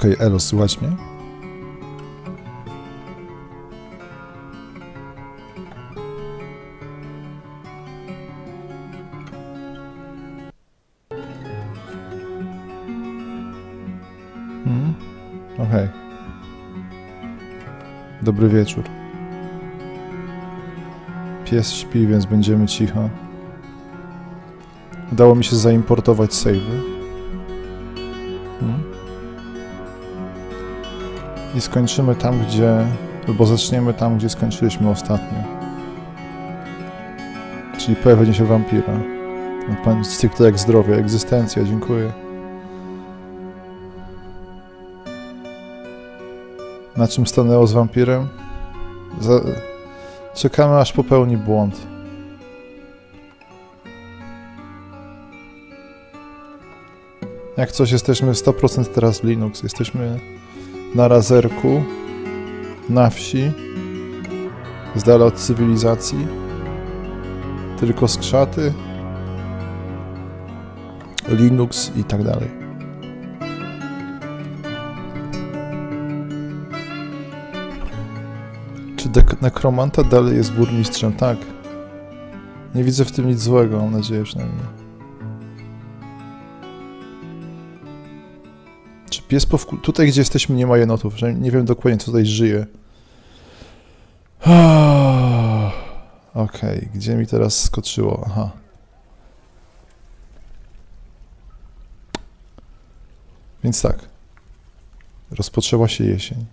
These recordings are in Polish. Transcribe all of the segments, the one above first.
Okej, okay, Elo, słychać mnie? Hmm? Okej. Dobry wieczór. Pies śpi, więc będziemy cicho. Udało mi się zaimportować save'y. I skończymy tam, gdzie... albo zaczniemy tam, gdzie skończyliśmy ostatnio. Czyli pojawienie się wampira. Pan cykl jak zdrowie, egzystencja, dziękuję. Na czym stanęło z wampirem? Za... Czekamy aż popełni błąd. Jak coś, jesteśmy 100% teraz w Linux. Jesteśmy na razerku, na wsi, z dala od cywilizacji, tylko skrzaty, Linux i tak dalej. Czy nekromanta dalej jest burmistrzem? Tak. Nie widzę w tym nic złego, mam nadzieję przynajmniej. Pies. Tutaj, gdzie jesteśmy, nie ma jenotów, nie wiem dokładnie, co tutaj żyje. Okej, okay. gdzie mi teraz skoczyło? Aha. Więc tak. Rozpoczęła się jesień.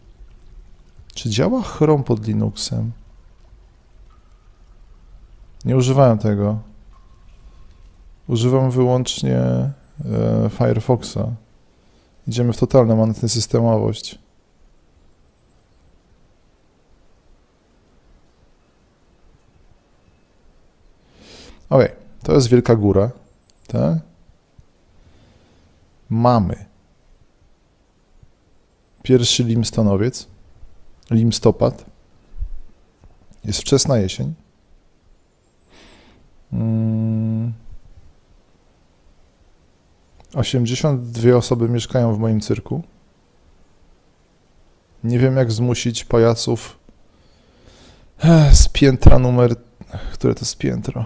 Czy działa Chrome pod Linuxem? Nie używałem tego. Używam wyłącznie e, Firefoxa. Idziemy w totalną antysystemowość. Ok, to jest Wielka Góra, tak? Mamy pierwszy limstonowiec, limstopad. Jest wczesna jesień. Hmm. 82 osoby mieszkają w moim cyrku. Nie wiem, jak zmusić pajaców z piętra numer... Które to jest piętro?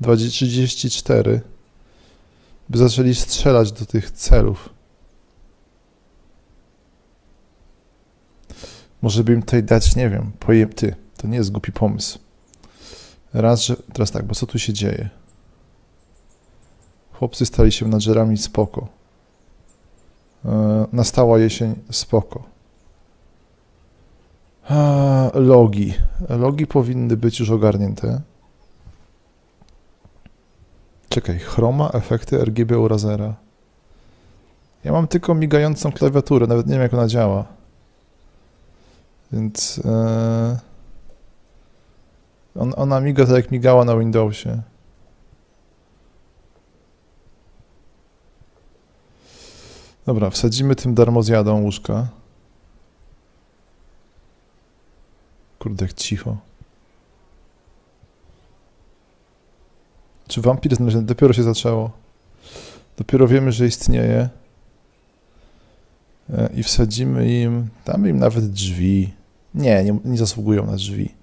34 by zaczęli strzelać do tych celów. Może by im tutaj dać, nie wiem, pojemty. To nie jest głupi pomysł. Raz, że... Teraz tak, bo co tu się dzieje? Chłopcy stali się menadżerami spoko. E, nastała jesień spoko. Logi. Logi powinny być już ogarnięte. Czekaj, chroma, efekty RGB u Razera. Ja mam tylko migającą klawiaturę, nawet nie wiem jak ona działa. Więc e, on, ona miga tak jak migała na Windowsie. Dobra, wsadzimy tym darmozjadą łóżka. Kurde, jak cicho. Czy wampir znaleziony? Dopiero się zaczęło. Dopiero wiemy, że istnieje. E, I wsadzimy im, damy im nawet drzwi. Nie, nie, nie zasługują na drzwi.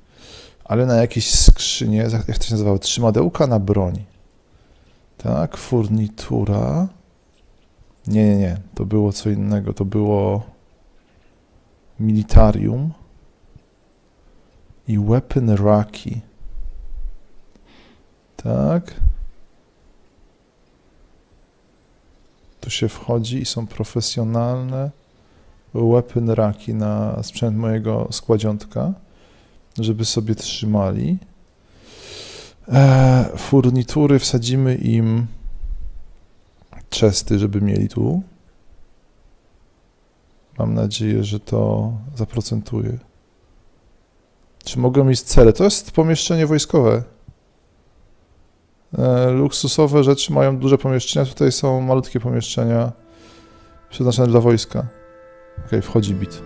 Ale na jakieś skrzynie, jak to się nazywało? Trzymadełka na broń. Tak, furnitura. Nie, nie, nie. To było co innego. To było militarium i weapon raki. Tak. Tu się wchodzi i są profesjonalne weapon raki na sprzęt mojego składziątka, żeby sobie trzymali. E, furnitury wsadzimy im czesty, żeby mieli tu. Mam nadzieję, że to zaprocentuje. Czy mogą mieć cele? To jest pomieszczenie wojskowe. E, luksusowe rzeczy mają duże pomieszczenia, tutaj są malutkie pomieszczenia przeznaczone dla wojska. Ok, wchodzi bit.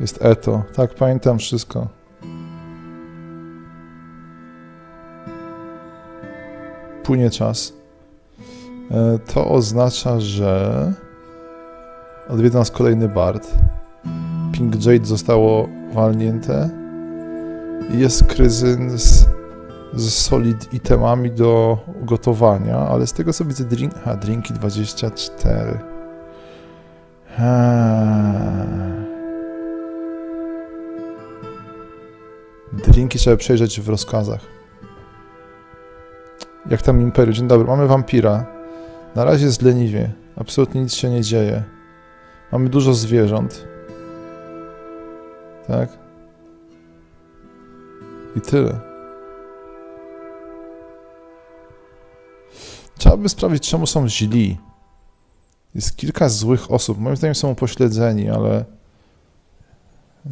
Jest Eto. Tak, pamiętam wszystko. Płynie czas. E, to oznacza, że odwiedza nas kolejny Bard. Pink Jade zostało walnięte. Jest kryzys z solid itemami do gotowania, ale z tego co widzę, drink... Drinki 24. Ha. Drinki trzeba przejrzeć w rozkazach. Jak tam Imperium? Dzień dobry, mamy wampira. Na razie jest leniwie. Absolutnie nic się nie dzieje. Mamy dużo zwierząt. Tak? I tyle. Trzeba by sprawdzić, czemu są źli. Jest kilka złych osób. Moim zdaniem są upośledzeni, ale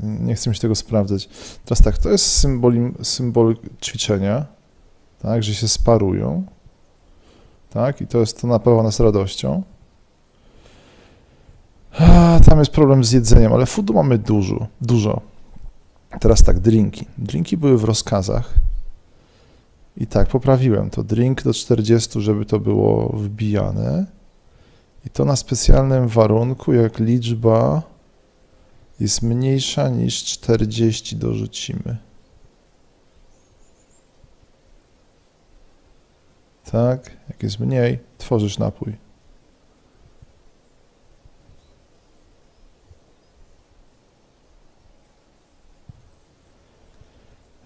nie chcę mi się tego sprawdzać. Teraz tak, to jest symbol, symbol ćwiczenia, tak, że się sparują, tak, i to jest, to napawa nas radością. A, tam jest problem z jedzeniem, ale foodu mamy dużo, dużo. Teraz tak, drinki. Drinki były w rozkazach. I tak, poprawiłem to. Drink do 40, żeby to było wbijane. I to na specjalnym warunku, jak liczba jest mniejsza niż 40 dorzucimy. Tak, jak jest mniej, tworzysz napój.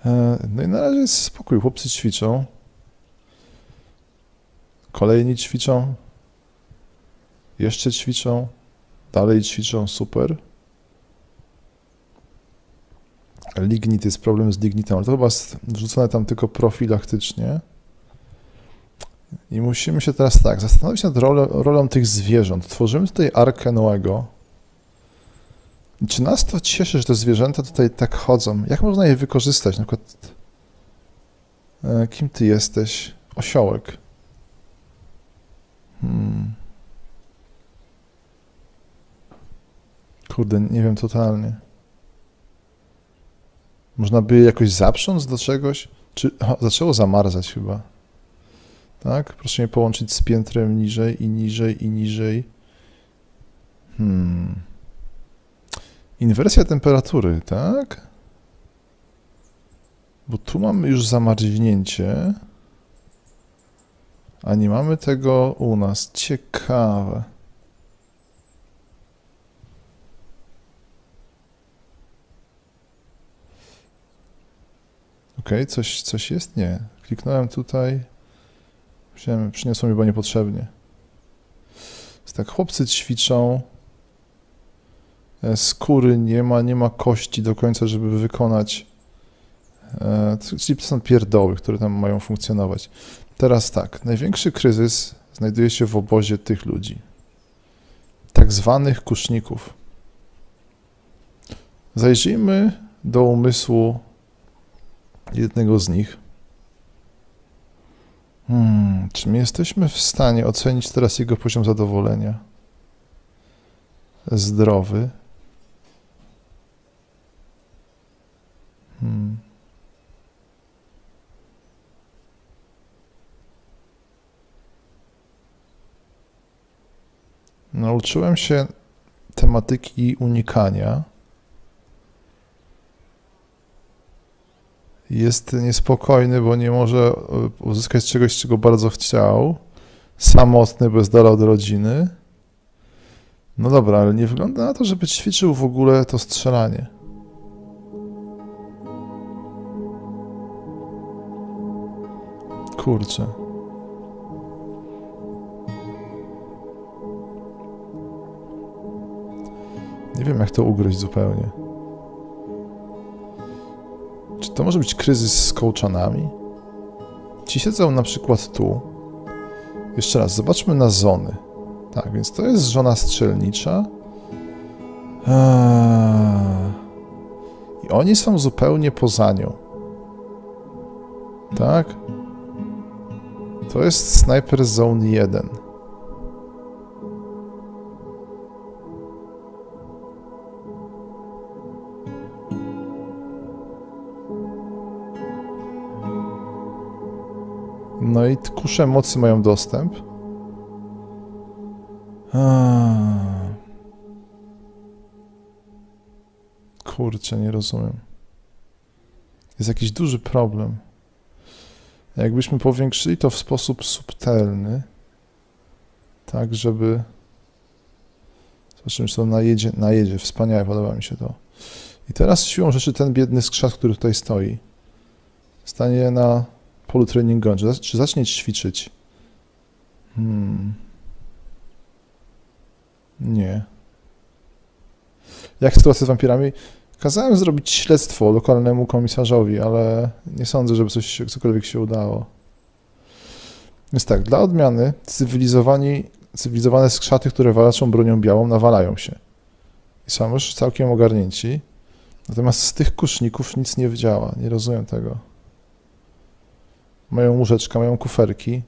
E, no i na razie jest spokój. Chłopcy ćwiczą. Kolejni ćwiczą. Jeszcze ćwiczą. Dalej ćwiczą. Super. Lignit jest problem z lignitą, ale to chyba jest wrzucone tam tylko profilaktycznie. I musimy się teraz tak, zastanowić nad rolą, rolą tych zwierząt. Tworzymy tutaj arkę Noego. Czy nas to cieszy, że te zwierzęta tutaj tak chodzą? Jak można je wykorzystać? Na przykład, e, kim ty jesteś? Osiołek. Hmm. Kurde, nie wiem totalnie. Można by je jakoś zaprząc do czegoś? Czy o, zaczęło zamarzać chyba? Tak? Proszę mnie połączyć z piętrem niżej i niżej i niżej. Hmm. Inwersja temperatury, tak? Bo tu mamy już zamarznięcie, a nie mamy tego u nas. Ciekawe. Ok, coś, coś jest? Nie. Kliknąłem tutaj. Wziąłem, przyniosło mi, bo niepotrzebnie. Jest tak, chłopcy ćwiczą. E, skóry nie ma, nie ma kości do końca, żeby wykonać. E, czyli to są pierdoły, które tam mają funkcjonować. Teraz tak, największy kryzys znajduje się w obozie tych ludzi. Tak zwanych kuszników. Zajrzyjmy do umysłu jednego z nich. Hmm, czy my jesteśmy w stanie ocenić teraz jego poziom zadowolenia? Zdrowy. Hmm. Nauczyłem się tematyki unikania. Jest niespokojny, bo nie może e, uzyskać czegoś, czego bardzo chciał. Samotny, bez dala od rodziny. No dobra, ale nie wygląda na to, żeby ćwiczył w ogóle to strzelanie. Kurczę. Nie wiem, jak to ugryźć zupełnie. Czy to może być kryzys z kołczanami? Ci siedzą na przykład tu. Jeszcze raz, zobaczmy na zony. Tak, więc to jest żona strzelnicza. Eee. I oni są zupełnie poza nią. Tak? To jest Sniper Zone 1. No i kusze mocy mają dostęp. Kurczę, nie rozumiem. Jest jakiś duży problem. Jakbyśmy powiększyli to w sposób subtelny, tak żeby... Zobaczymy, czy to najedzie, najedzie. Wspaniałe, podoba mi się to. I teraz siłą rzeczy ten biedny skrzat, który tutaj stoi, stanie na polu treningowym, czy, czy zacznie ćwiczyć? Hmm. Nie. Jak sytuacja z wampirami? Kazałem zrobić śledztwo lokalnemu komisarzowi, ale nie sądzę, żeby coś cokolwiek się udało. Więc tak, dla odmiany cywilizowani, cywilizowane skrzaty, które walczą bronią białą, nawalają się. I są już całkiem ogarnięci. Natomiast z tych kuszników nic nie działa. Nie rozumiem tego. Mają łóżeczka, mają kuferki,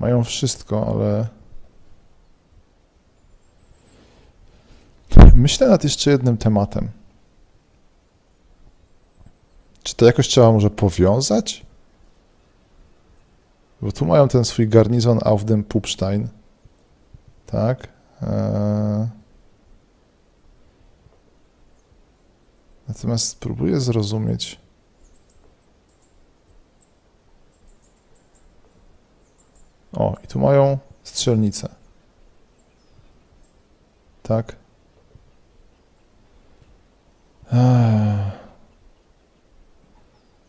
mają wszystko, ale... Myślę nad jeszcze jednym tematem. Czy to jakoś trzeba może powiązać? Bo tu mają ten swój garnizon auf dem Pupstein. Tak? Eee... Natomiast spróbuję zrozumieć. O, i tu mają strzelnicę. Tak? Eee.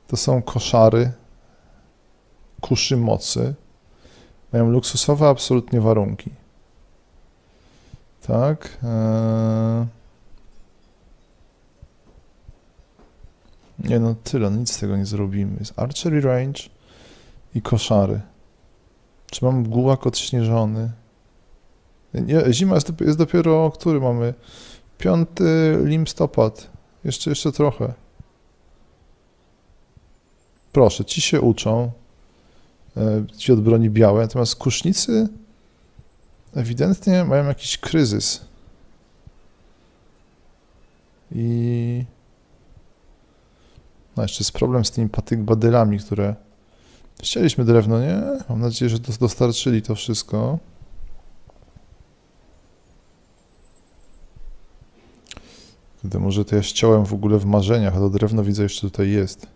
To są koszary, kuszy mocy. Mają luksusowe absolutnie warunki. Tak? Eee. Nie no, tyle, nic z tego nie zrobimy. Jest archery range i koszary. Czy mam gułak odśnieżony? Nie, zima jest, jest dopiero, który mamy? 5 listopad. Jeszcze, jeszcze trochę. Proszę, ci się uczą. E, ci od broni białe. Natomiast kusznicy ewidentnie mają jakiś kryzys. I no jeszcze jest problem z tymi patyk badylami, które Chcieliśmy drewno, nie? Mam nadzieję, że dostarczyli to wszystko. Gdy może to ja ściąłem w ogóle w marzeniach, a to drewno widzę jeszcze tutaj jest.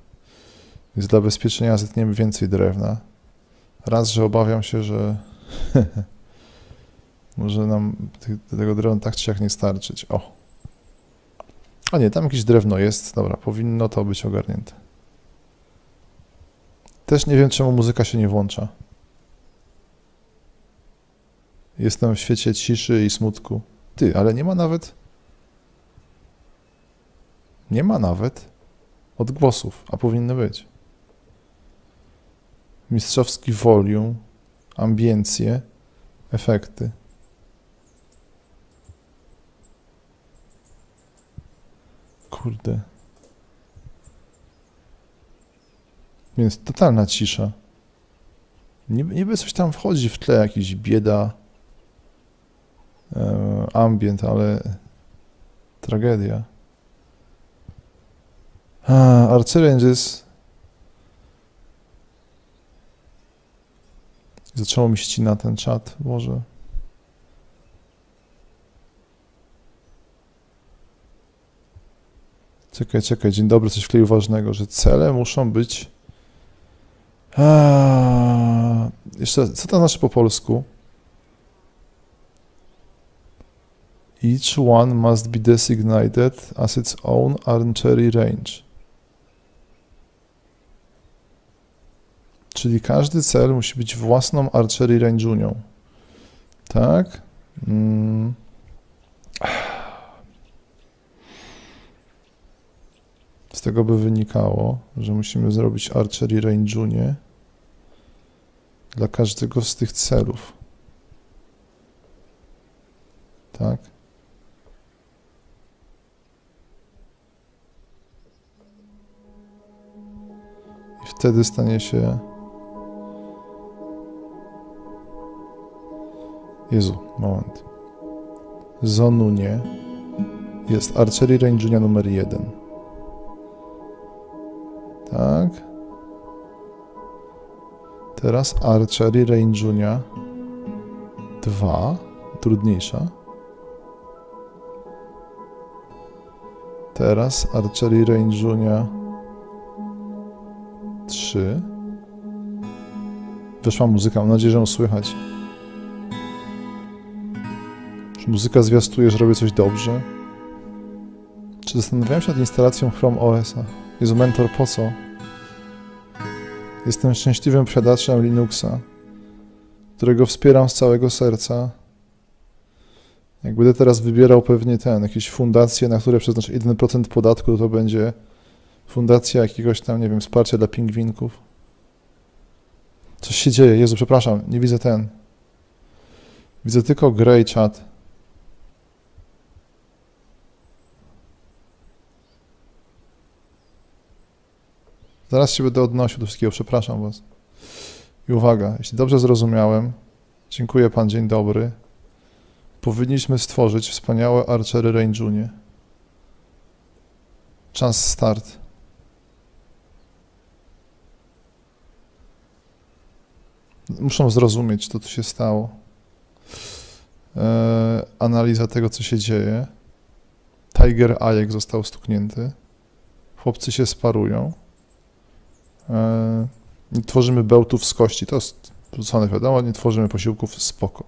Więc dla bezpieczenia zetniemy więcej drewna. Raz, że obawiam się, że może nam tego drewna tak czy jak nie starczyć. O! A nie, tam jakieś drewno jest. Dobra, powinno to być ogarnięte. Też nie wiem, czemu muzyka się nie włącza. Jestem w świecie ciszy i smutku. Ty, ale nie ma nawet. Nie ma nawet odgłosów, a powinny być. Mistrzowski volume, ambiencje, efekty. Kurde. Więc totalna cisza. Niby, niby coś tam wchodzi w tle, jakiś bieda, e, ambient, ale tragedia. A, Archeranges. Zaczęło mi ścina ten czat, może. Czekaj, czekaj, dzień dobry, coś wkleił ważnego, że cele muszą być... A, jeszcze, co to znaczy po polsku? Each one must be designated as its own archery range. Czyli każdy cel musi być własną archery range'unią. Tak? Mm. Z tego by wynikało, że musimy zrobić archery range'unie dla każdego z tych celów. Tak? I wtedy stanie się. Jezu, moment. Zonunie jest Archery Range'unia numer 1. Tak. Teraz Archery Range'unia 2. Trudniejsza. Teraz Archery Range'unia 3. Weszła muzyka, mam nadzieję, że ją słychać. Czy muzyka zwiastuje, że robię coś dobrze? Czy zastanawiałem się nad instalacją Chrome OS-a? Jezu, mentor, po co? Jestem szczęśliwym posiadaczem Linuxa, którego wspieram z całego serca. Jak będę teraz wybierał pewnie ten, jakieś fundacje, na które przeznaczę 1% podatku, to będzie fundacja jakiegoś tam, nie wiem, wsparcia dla pingwinków. Coś się dzieje. Jezu, przepraszam, nie widzę ten. Widzę tylko grey chat. Zaraz się będę odnosił do wszystkiego, przepraszam Was. I uwaga, jeśli dobrze zrozumiałem, dziękuję Pan, dzień dobry. Powinniśmy stworzyć wspaniałe Archery Range'unie. Czas start. Muszą zrozumieć, co tu się stało. Eee, analiza tego, co się dzieje. Tiger Ajek został stuknięty. Chłopcy się sparują. Nie tworzymy bełtów z kości, to jest rzucone wiadomo, nie tworzymy posiłków, spoko.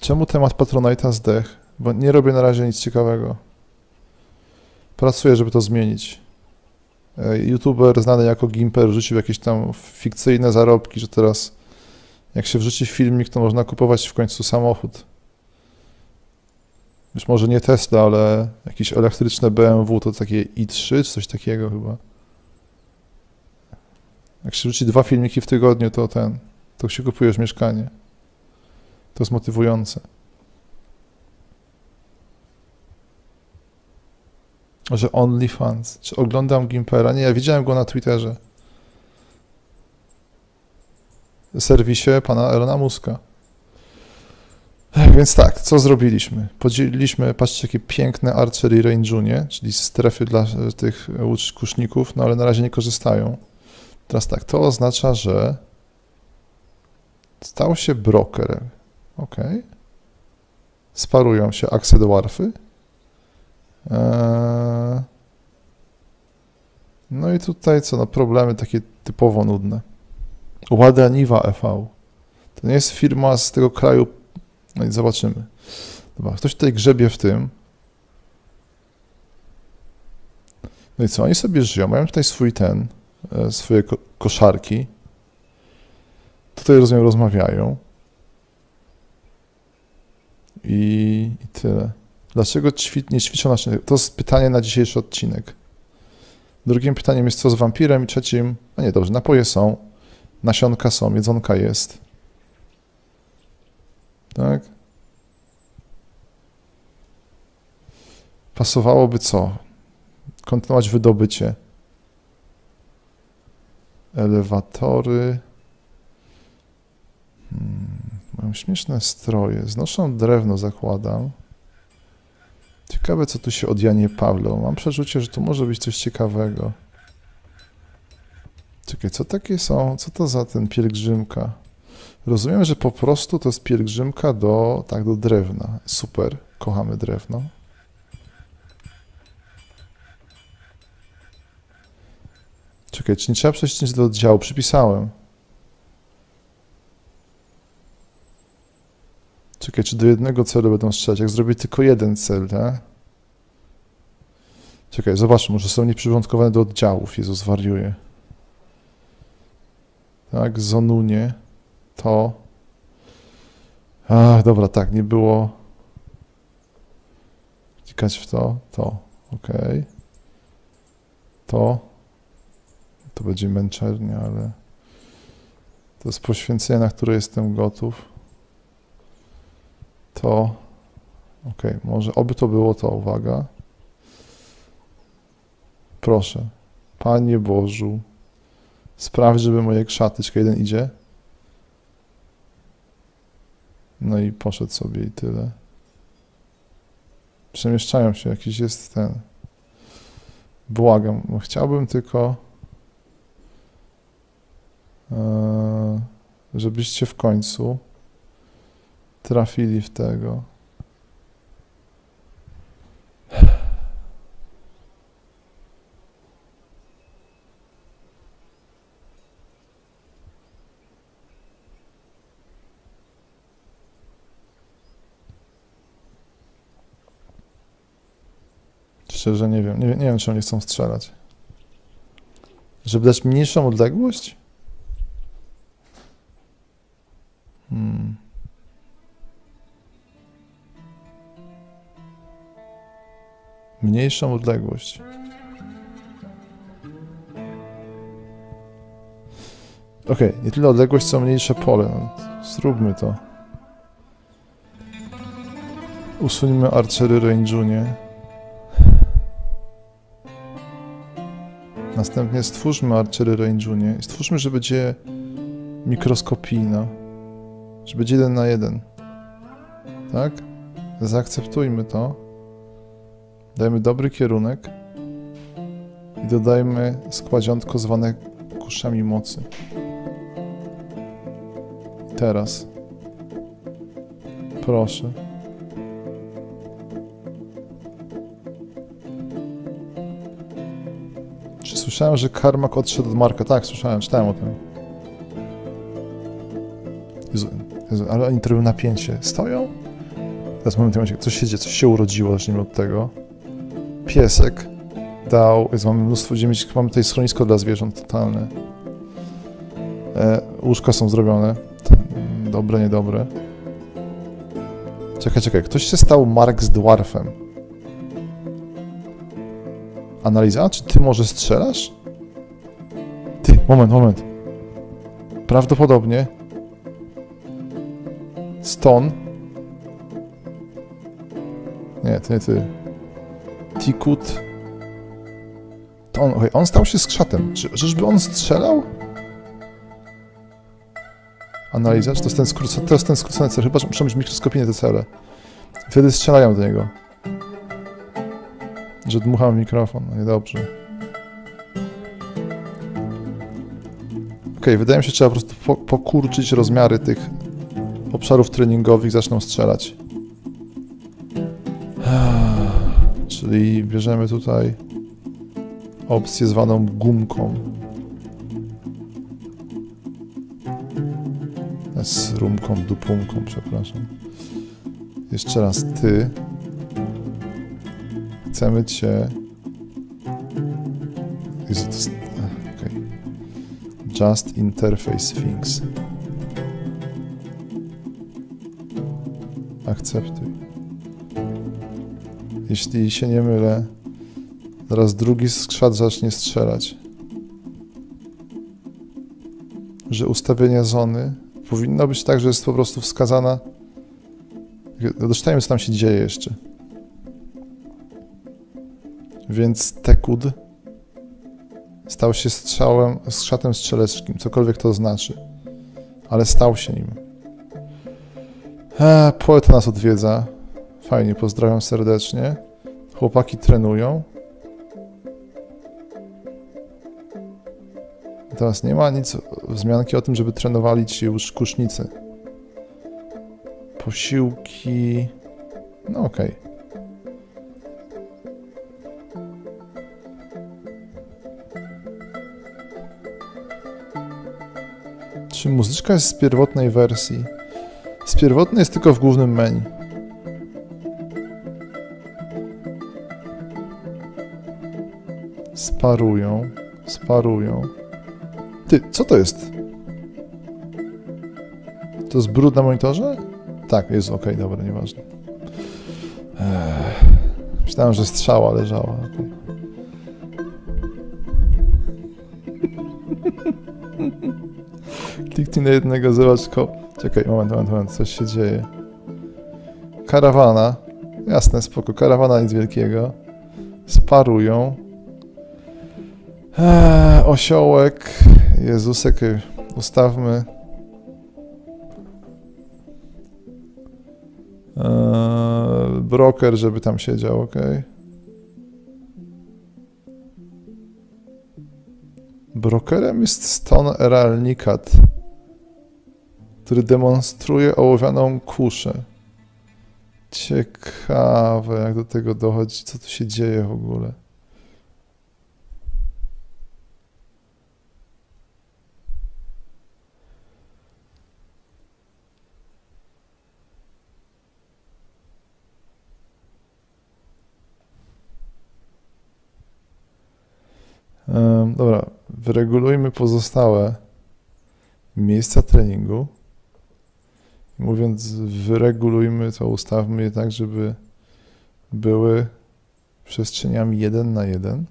Czemu temat Patronite'a zdech? Bo nie robię na razie nic ciekawego. Pracuję, żeby to zmienić. E, YouTuber znany jako Gimper rzucił jakieś tam fikcyjne zarobki, że teraz jak się wrzuci filmik, to można kupować w końcu samochód. Być może nie Tesla, ale jakieś elektryczne BMW, to takie i3 czy coś takiego chyba. Jak się rzuci dwa filmiki w tygodniu, to ten, to się kupujesz mieszkanie. To jest motywujące. Że OnlyFans. Czy oglądam Gimpera? Nie, ja widziałem go na Twitterze. W serwisie pana Elona Muska. Więc tak, co zrobiliśmy? Podzieliliśmy, patrzcie, jakie piękne archery range'unie, czyli strefy dla tych kuszników, no ale na razie nie korzystają. Teraz tak, to oznacza, że stał się brokerem. Ok. Sparują się aksy do warfy. Eee, no i tutaj co, no problemy takie typowo nudne. Ładaniwa EV. To nie jest firma z tego kraju. No i zobaczymy. Dobra, ktoś tutaj grzebie w tym. No i co, oni sobie żyją, mają tutaj swój ten, swoje koszarki. Tutaj rozumiem, rozmawiają. I, I tyle. Dlaczego ćwi, nie ćwiczą na To jest pytanie na dzisiejszy odcinek. Drugim pytaniem jest, co z wampirem? I trzecim, no nie, dobrze, napoje są, nasionka są, jedzonka jest. Tak? Pasowałoby co? Kontynuować wydobycie elewatory. Hmm, mają śmieszne stroje. Znoszą drewno, zakładam. Ciekawe, co tu się od Janie Pawlo. Mam przeczucie, że tu może być coś ciekawego. Czekaj, co takie są? Co to za ten pielgrzymka? Rozumiem, że po prostu to jest pielgrzymka do, tak, do drewna. Super, kochamy drewno. Czekaj, czy nie trzeba przejść do oddziału? Przypisałem. Czekaj, czy do jednego celu będą strzelać? Jak zrobić tylko jeden cel, tak? Czekaj, zobaczmy, może są nieprzyporządkowane do oddziałów. Jezus wariuje. Tak, Zonunie. To. Ach, dobra, tak, nie było. Klikać w to, to, ok. To. To będzie męczernia, ale to jest poświęcenie, na które jestem gotów. To. Ok, może oby to było to, uwaga. Proszę. Panie Bożu, spraw, żeby moje krzaty, czy jeden idzie? No i poszedł sobie i tyle. Przemieszczają się, jakiś jest ten. Błagam, chciałbym tylko, żebyście w końcu trafili w tego. Szczerze nie wiem. Nie, nie wiem, czy oni chcą strzelać. Żeby dać mniejszą odległość? Hmm. Mniejszą odległość. Ok, nie tyle odległość, co mniejsze pole. No, zróbmy to. Usuńmy archery range'u, nie? Następnie stwórzmy Archery Range'u, nie? I stwórzmy, że będzie mikroskopijna. Że będzie jeden na jeden. Tak? Zaakceptujmy to. Dajmy dobry kierunek. I dodajmy składziątko zwane kuszami mocy. Teraz. Proszę. Słyszałem, że Karmak odszedł od Marka. Tak, słyszałem, czytałem o tym. Jezu, ale oni robią napięcie. Stoją? Teraz moment, momencie, coś się dzieje, coś się urodziło, zacznijmy od tego. Piesek dał, Jezu, mamy mnóstwo ziemi, mamy tutaj schronisko dla zwierząt totalne. E, łóżka są zrobione. Dobre, niedobre. Czekaj, czekaj, ktoś się stał Mark z Dwarfem. Analiza? Czy ty może strzelasz? Ty, moment, moment. Prawdopodobnie Stone Nie, to nie ty. Tikut To on, okay, on stał się skrzatem. Czy, czyżby on strzelał? Analiza? Czy to jest ten, skrócony, to jest ten skrócony cel? Chyba, muszą być mikroskopijne te cele. Wtedy strzelają do niego. Że dmucham mikrofon, no niedobrze. Ok, wydaje mi się, że trzeba po prostu po pokurczyć rozmiary tych obszarów treningowych zaczną strzelać. Czyli bierzemy tutaj opcję zwaną gumką. Z rumką, dupunką, przepraszam. Jeszcze raz ty. Chcemy cię... Jezu, to. Okay. Just Interface Things. Akceptuj. Jeśli się nie mylę, zaraz drugi skrzat zacznie strzelać. Że ustawienie zony powinno być tak, że jest po prostu wskazana. Doczytajmy, co tam się dzieje jeszcze. Więc Tekud stał się strzałem, skrzatem strzeleckim, cokolwiek to znaczy. Ale stał się nim. E, poeta nas odwiedza. Fajnie, pozdrawiam serdecznie. Chłopaki trenują. Teraz nie ma nic wzmianki o tym, żeby trenowali ci już kusznicy. Posiłki. No okej. Okay. Czy muzyczka jest z pierwotnej wersji? Z pierwotnej jest tylko w głównym menu. Sparują, sparują. Ty, co to jest? To jest brud na monitorze? Tak, jest ok, dobra, nieważne. Ech, myślałem, że strzała leżała. Okay. Kliknij na jednego, zobacz ko... Czekaj, moment, moment, moment, coś się dzieje. Karawana. Jasne, spoko, karawana nic wielkiego. Sparują. Eee, osiołek. Jezusek, ustawmy. Eee, broker, żeby tam siedział, ok. Brokerem jest Stone Eralnikat który demonstruje ołowianą kuszę. Ciekawe, jak do tego dochodzi, co tu się dzieje w ogóle. Dobra, wyregulujmy pozostałe miejsca treningu. Mówiąc, wyregulujmy to, ustawmy je tak, żeby były przestrzeniami jeden na jeden.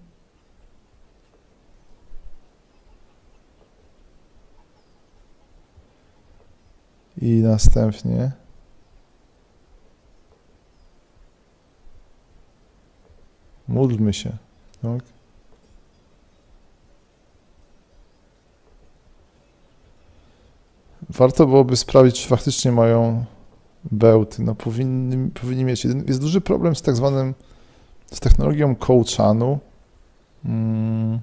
I następnie módlmy się. Tak? Warto byłoby sprawdzić, czy faktycznie mają bełty. No, powinni, powinni mieć. Jest duży problem z tak zwanym, z technologią kołczanu. Hmm.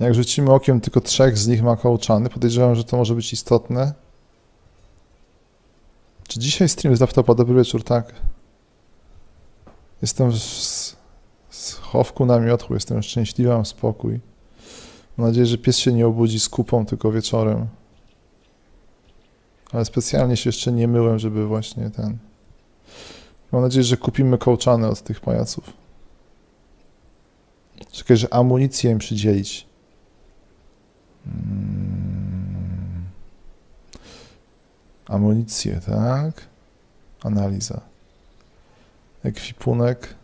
Jak rzucimy okiem, tylko trzech z nich ma kołczany. Podejrzewam, że to może być istotne. Czy dzisiaj stream z laptopa? Dobry wieczór, tak. Jestem w schowku namiotu, jestem szczęśliwy, mam spokój. Mam nadzieję, że pies się nie obudzi z kupą, tylko wieczorem. Ale specjalnie się jeszcze nie myłem, żeby właśnie ten... Mam nadzieję, że kupimy kołczany od tych pajaców. Czekaj, że amunicję im przydzielić. Hmm. Amunicję, tak? Analiza. Ekwipunek.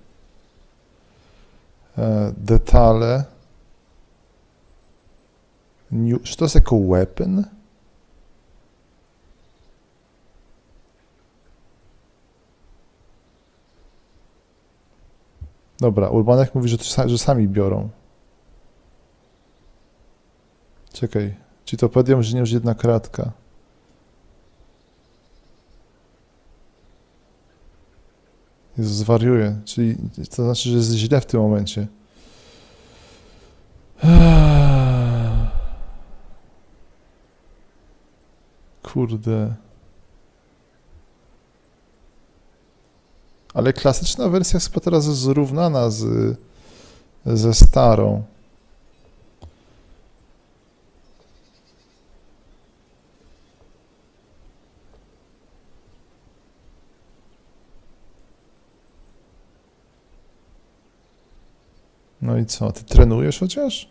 E, detale. New, czy to jest jako weapon? Dobra, Urbanek mówi, że, że sami biorą. Czekaj, czy to podium, że nie już jedna kratka. Jezu, zwariuję. Czyli to znaczy, że jest źle w tym momencie. Kurde. Ale klasyczna wersja jest teraz zrównana z, ze starą. No i co, ty trenujesz chociaż?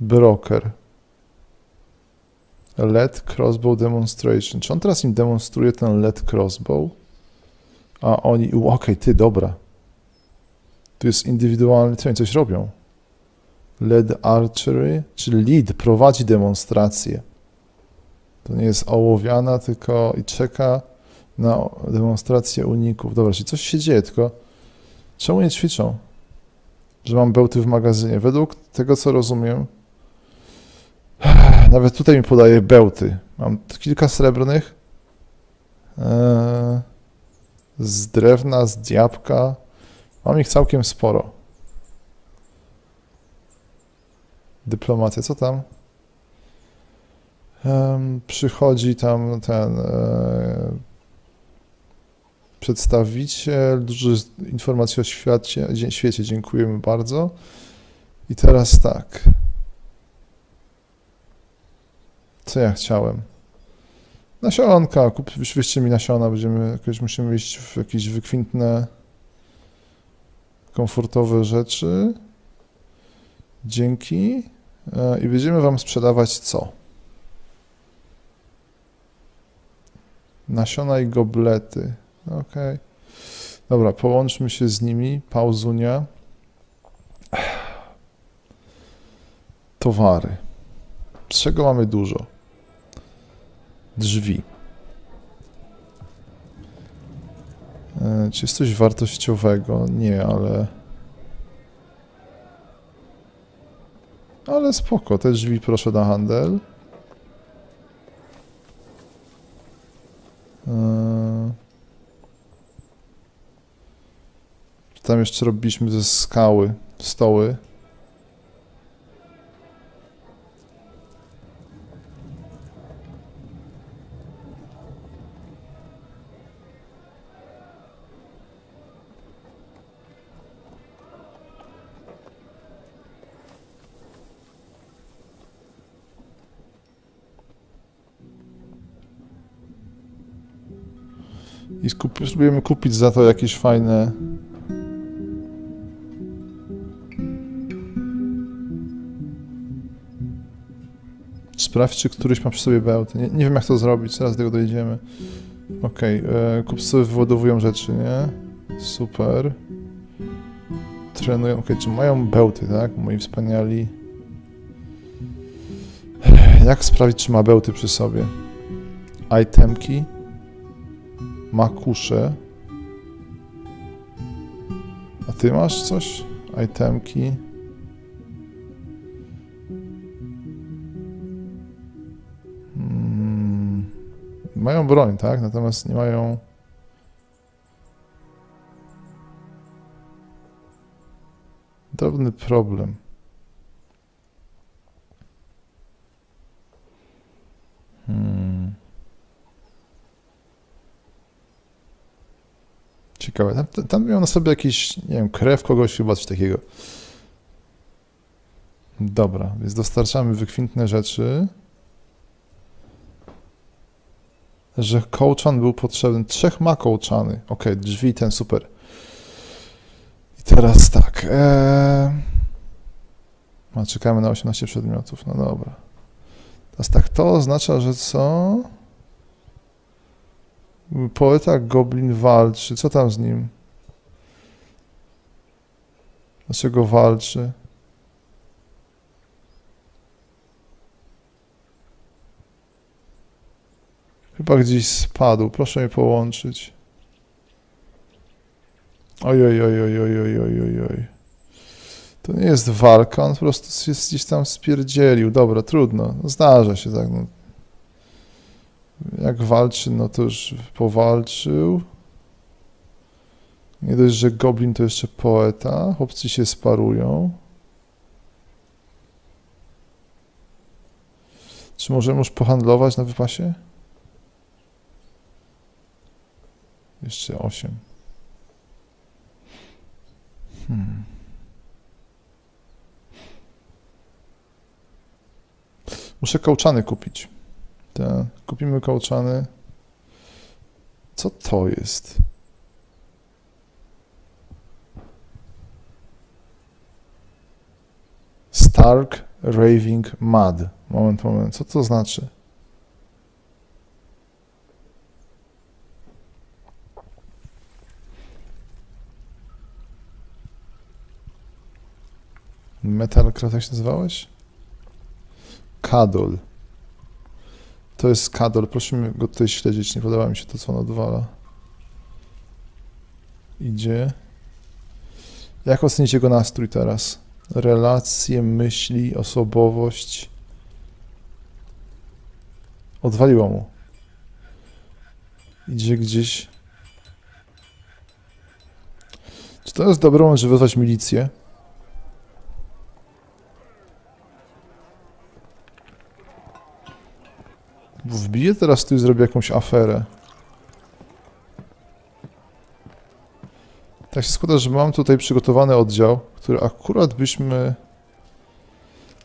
Broker. LED crossbow demonstration. Czy on teraz im demonstruje ten LED crossbow? A oni, okej, okay, ty, dobra. Tu jest indywidualny, co oni coś robią? LED archery, czyli lead prowadzi demonstrację. To nie jest ołowiana, tylko i czeka na demonstrację uników. Dobra, czyli coś się dzieje, tylko czemu nie ćwiczą? Że mam bełty w magazynie. Według tego, co rozumiem, nawet tutaj mi podaje bełty. Mam kilka srebrnych. Eee, z drewna, z diabka. Mam ich całkiem sporo. Dyplomacja, co tam? Ehm, przychodzi tam ten e, przedstawiciel, dużo informacji o świecie, świecie, dziękujemy bardzo. I teraz tak. Co ja chciałem? Nasionka, kup, mi nasiona, będziemy jakoś, musimy iść w jakieś wykwintne, komfortowe rzeczy. Dzięki. E, I będziemy wam sprzedawać co? Nasiona i goblety. Ok. Dobra, połączmy się z nimi. Pauzunia. Towary. Z czego mamy dużo? Drzwi. E, czy jest coś wartościowego? Nie, ale... Ale spoko, te drzwi proszę na handel. Eee... Tam jeszcze robiliśmy ze skały stoły. I spróbujemy kupić za to jakieś fajne Sprawdź, czy któryś ma przy sobie bełty. Nie, nie wiem, jak to zrobić, zaraz do tego dojdziemy. Okej, okay, e, kupcy wyładowują rzeczy, nie? Super. Trenują, okej, okay, czy mają bełty, tak? Moi wspaniali. Jak sprawdzić, czy ma bełty przy sobie? Itemki. Ma kusze. A ty masz coś? Itemki. Mają broń, tak? Natomiast nie mają... Drobny problem. Hmm. Ciekawe. Tam, tam miał na sobie jakiś, nie wiem, krew kogoś chyba, coś takiego. Dobra, więc dostarczamy wykwintne rzeczy że kołczan był potrzebny. Trzech ma kołczany. Ok, drzwi ten super. I teraz tak. Ee... A, czekamy na 18 przedmiotów. No dobra. Teraz tak, to oznacza, że co? Poeta Goblin walczy. Co tam z nim? Dlaczego walczy? Chyba gdzieś spadł. Proszę mnie połączyć. Oj, oj, oj, oj, oj, oj, oj, oj. To nie jest walka, on po prostu jest gdzieś tam spierdzielił. Dobra, trudno. Zdarza się tak. No. Jak walczy, no to już powalczył. Nie dość, że goblin to jeszcze poeta. Chłopcy się sparują. Czy możemy już pohandlować na wypasie? Jeszcze 8. Hmm. Muszę kołczany kupić. Te, kupimy kołczany. Co to jest? Stark Raving Mad. Moment, moment. Co to znaczy? Metalcraft, jak się nazywałeś? Kadol. To jest Kadol. Proszę go tutaj śledzić. Nie podoba mi się to, co on odwala. Idzie. Jak ocenicie jego nastrój teraz? Relacje, myśli, osobowość. Odwaliło mu. Idzie gdzieś. Czy to jest dobry moment, żeby wezwać milicję? Wbiję teraz tu i zrobię jakąś aferę. Tak się składa, że mam tutaj przygotowany oddział, który akurat byśmy...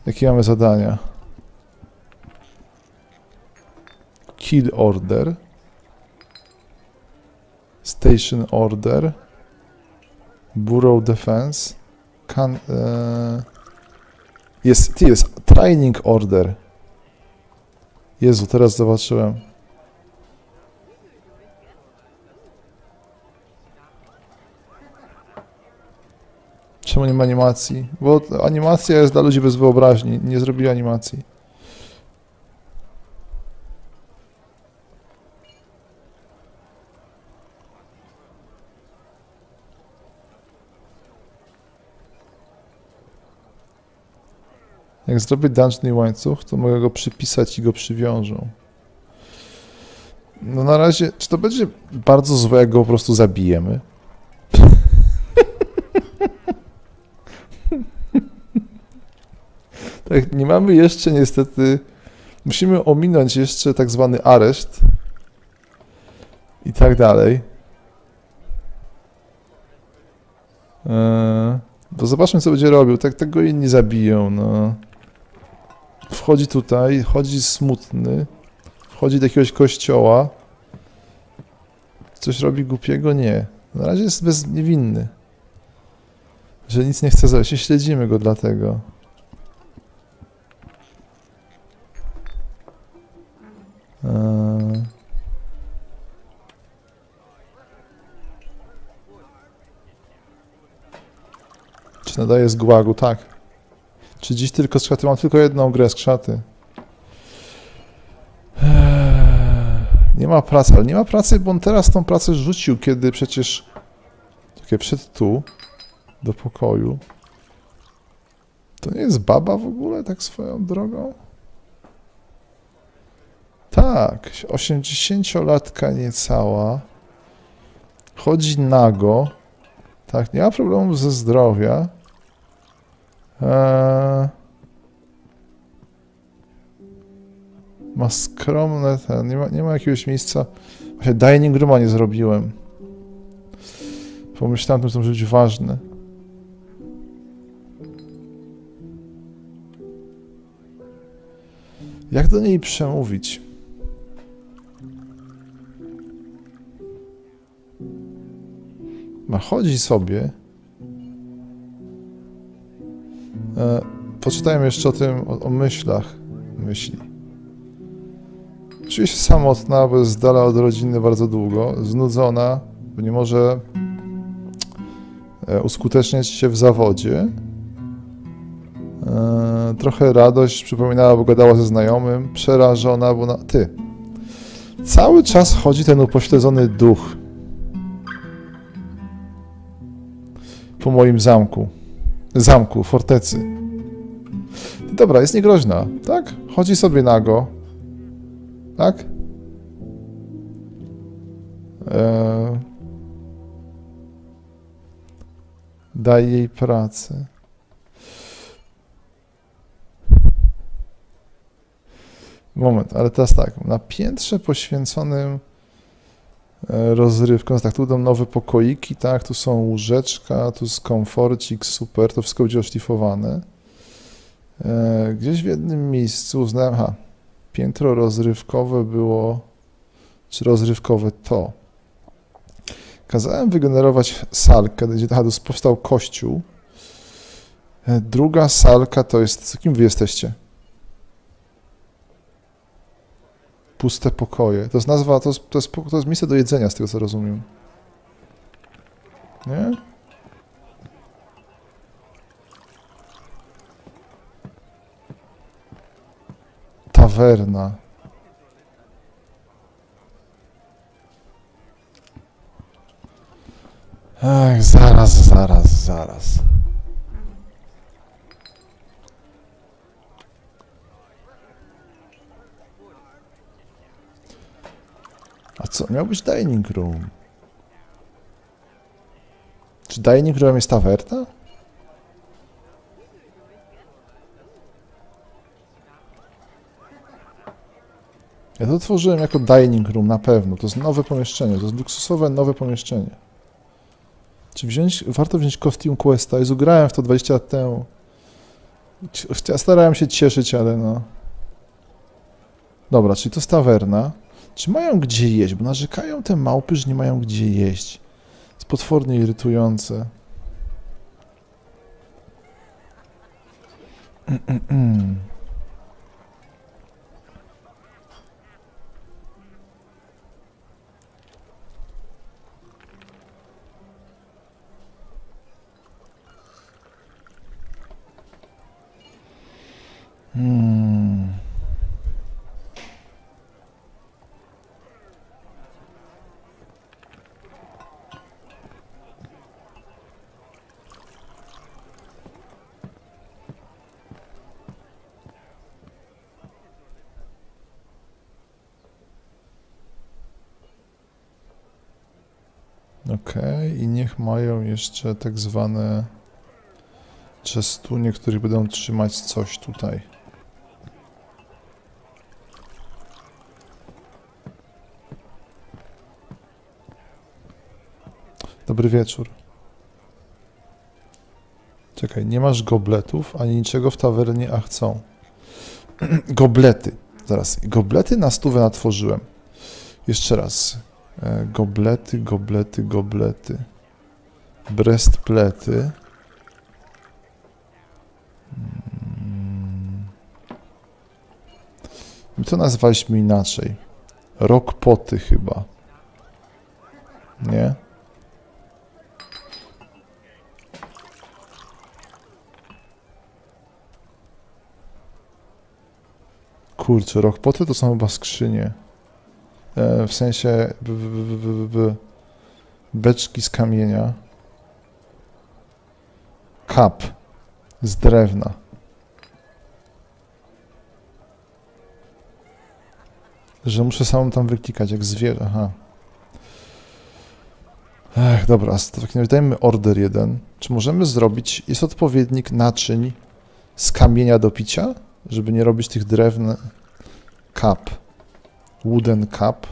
Jakie mamy zadania? Kill order. Station order. Bureau defense. Can... E... Jest, jest training order. Jezu, teraz zobaczyłem. Czemu nie ma animacji? Bo animacja jest dla ludzi bez wyobraźni. Nie zrobili animacji. Jak zrobię dungeon i łańcuch, to mogę go przypisać i go przywiążą. No na razie, czy to będzie bardzo złe, jak go po prostu zabijemy? tak, nie mamy jeszcze niestety, musimy ominąć jeszcze tak zwany areszt i tak dalej. Eee, bo zobaczmy, co będzie robił. Tak tego inni zabiją, no. Wchodzi tutaj, chodzi smutny, wchodzi do jakiegoś kościoła. Coś robi głupiego? Nie. Na razie jest bez niewinny. Że nic nie chce zrobić. Śledzimy go dlatego. Eee. Czy nadaje z gułagu? Tak. Czy dziś tylko z krzaty? Mam tylko jedną grę z krzaty. Eee, Nie ma pracy, ale nie ma pracy, bo on teraz tą pracę rzucił, kiedy przecież takie wszedł tu, do pokoju. To nie jest baba w ogóle, tak swoją drogą? Tak, 80-latka niecała. Chodzi nago. Tak, nie ma problemu ze zdrowia. Eee, ma skromne ten, nie ma, nie ma jakiegoś miejsca. Właśnie dining rooma nie zrobiłem. Pomyślałem, że to może być ważne. Jak do niej przemówić? Ma chodzi sobie. E, poczytajmy jeszcze o tym, o, o myślach myśli. Czuje się samotna, bo jest z dala od rodziny bardzo długo, znudzona, bo nie może e, uskuteczniać się w zawodzie. E, trochę radość przypominała, bo gadała ze znajomym, przerażona, bo na... Ty. Cały czas chodzi ten upośledzony duch po moim zamku. Zamku, fortecy. Dobra, jest niegroźna, tak? Chodzi sobie nago. Tak? Eee... Daj jej pracę. Moment, ale teraz tak. Na piętrze poświęconym rozrywkom, tak, tu będą nowe pokoiki, tak, tu są łóżeczka, tu jest komforcik, super, to wszystko będzie oszlifowane. E, gdzieś w jednym miejscu uznałem, aha, piętro rozrywkowe było, czy rozrywkowe to. Kazałem wygenerować salkę, gdzie aha, powstał kościół. E, Druga salka to jest, kim wy jesteście? Puste pokoje. To jest nazwa, to jest, to jest, to jest miejsce do jedzenia, z tego co rozumiem. Nie? Tawerna. Ech, zaraz, zaraz, zaraz. A co? Miał być dining room. Czy dining room jest tawerna? Ja to tworzyłem jako dining room na pewno. To jest nowe pomieszczenie. To jest luksusowe, nowe pomieszczenie. Czy wziąć, warto wziąć Costume Questa? Jezu, grałem w to 20 lat temu. Starałem się cieszyć, ale no... Dobra, czyli to jest tawerna. Czy mają gdzie jeść? Bo narzekają te małpy, że nie mają gdzie jeść. jest potwornie irytujące. Mm, mm, mm. Hmm. Okej, i niech mają jeszcze tak zwane czestunie, których będą trzymać coś tutaj. Dobry wieczór. Czekaj, nie masz gobletów ani niczego w tawernie, a chcą. Goblety. Zaraz. Goblety na stówę natworzyłem. Jeszcze raz. E, Goblety, goblety, goblety. Breastplety. Mm. To nazwaliśmy inaczej. Rockpoty chyba. Nie? Kurczę, rockpoty to są chyba skrzynie. E, w sensie beczki z kamienia. Kap z drewna. Że muszę samą tam wyklikać, jak zwierzę. Aha. Ech, dobra, w takim razie dajmy order jeden. Czy możemy zrobić, jest odpowiednik naczyń z kamienia do picia? Żeby nie robić tych drewna. Cup. Wooden cup.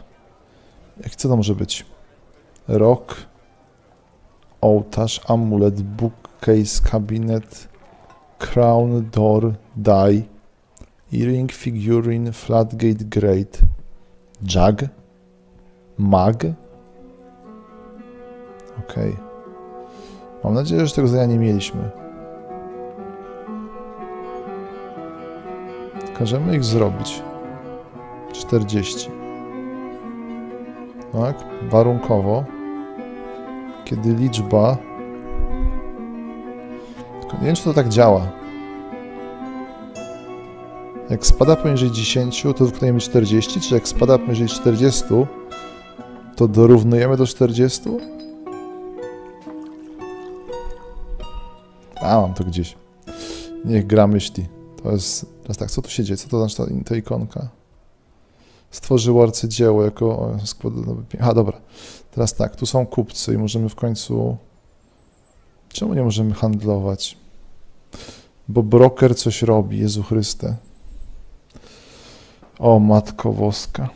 Jak co to może być? Rock. Ołtarz, amulet, bookcase, kabinet, crown, door, die, earring, figurine, flatgate, grate, jug, mug. Okej. Mam nadzieję, że tego zdania nie mieliśmy. Każemy ich zrobić. 40. Tak, warunkowo. Kiedy liczba... Tylko nie wiem, czy to tak działa. Jak spada poniżej 10, to wykonujemy 40, czy jak spada poniżej 40, to dorównujemy do 40? A, mam to gdzieś. Niech gra myśli. To jest... Teraz tak, co tu się dzieje? Co to znaczy ta, ta ikonka? Stworzył arcydzieło jako... O, skład- A, dobra. Teraz tak, tu są kupcy i możemy w końcu... Czemu nie możemy handlować? Bo broker coś robi, Jezu Chryste. O, Matko Woska.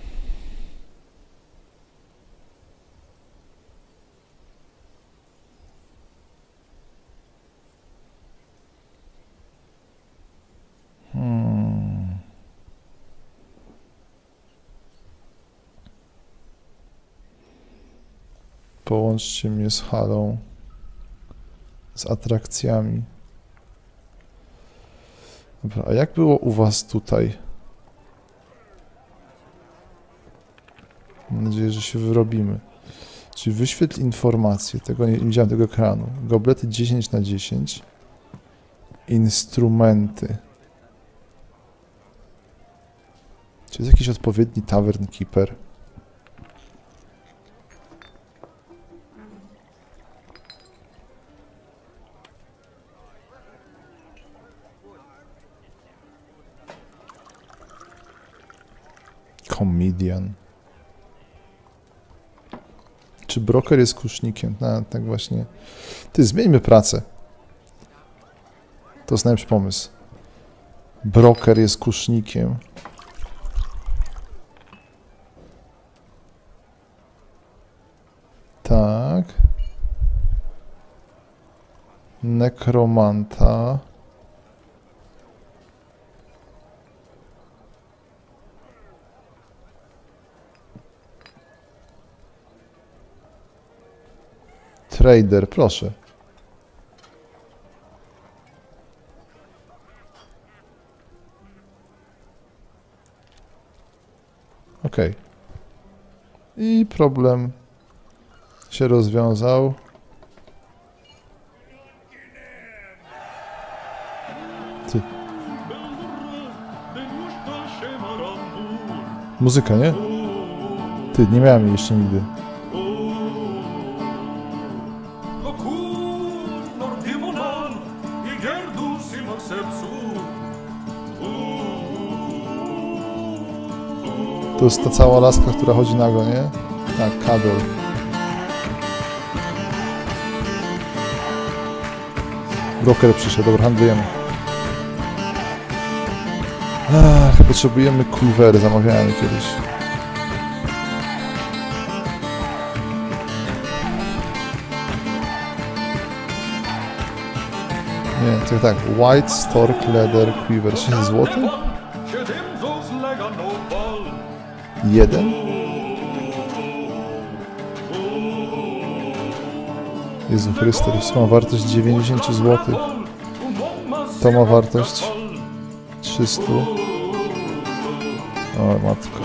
Połączcie mnie z halą, z atrakcjami. Dobra, a jak było u was tutaj? Mam nadzieję, że się wyrobimy. Czyli wyświetl informacje, tego nie, widziałem tego ekranu. Goblety 10 na 10. Instrumenty. Czy jest jakiś odpowiedni tavern keeper? Comedian. czy broker jest kusznikiem? No, tak właśnie. Ty, zmieńmy pracę. To jest najlepszy pomysł. Broker jest kusznikiem. Tak. Nekromanta. Trader, proszę. Ok. I problem się rozwiązał. Ty. Muzyka, nie? Ty, nie miałem jeszcze nigdy. To jest ta cała laska, która chodzi nago, nie? Tak, kabel. Broker przyszedł, dobra, handlujemy. Ach, potrzebujemy quivery, zamawiałem kiedyś. Nie, to tak, White Stork Leather Quiver, 6 zł? Jeden? Jezu Chryste, to ma wartość 90 zł. To ma wartość 300. O matko.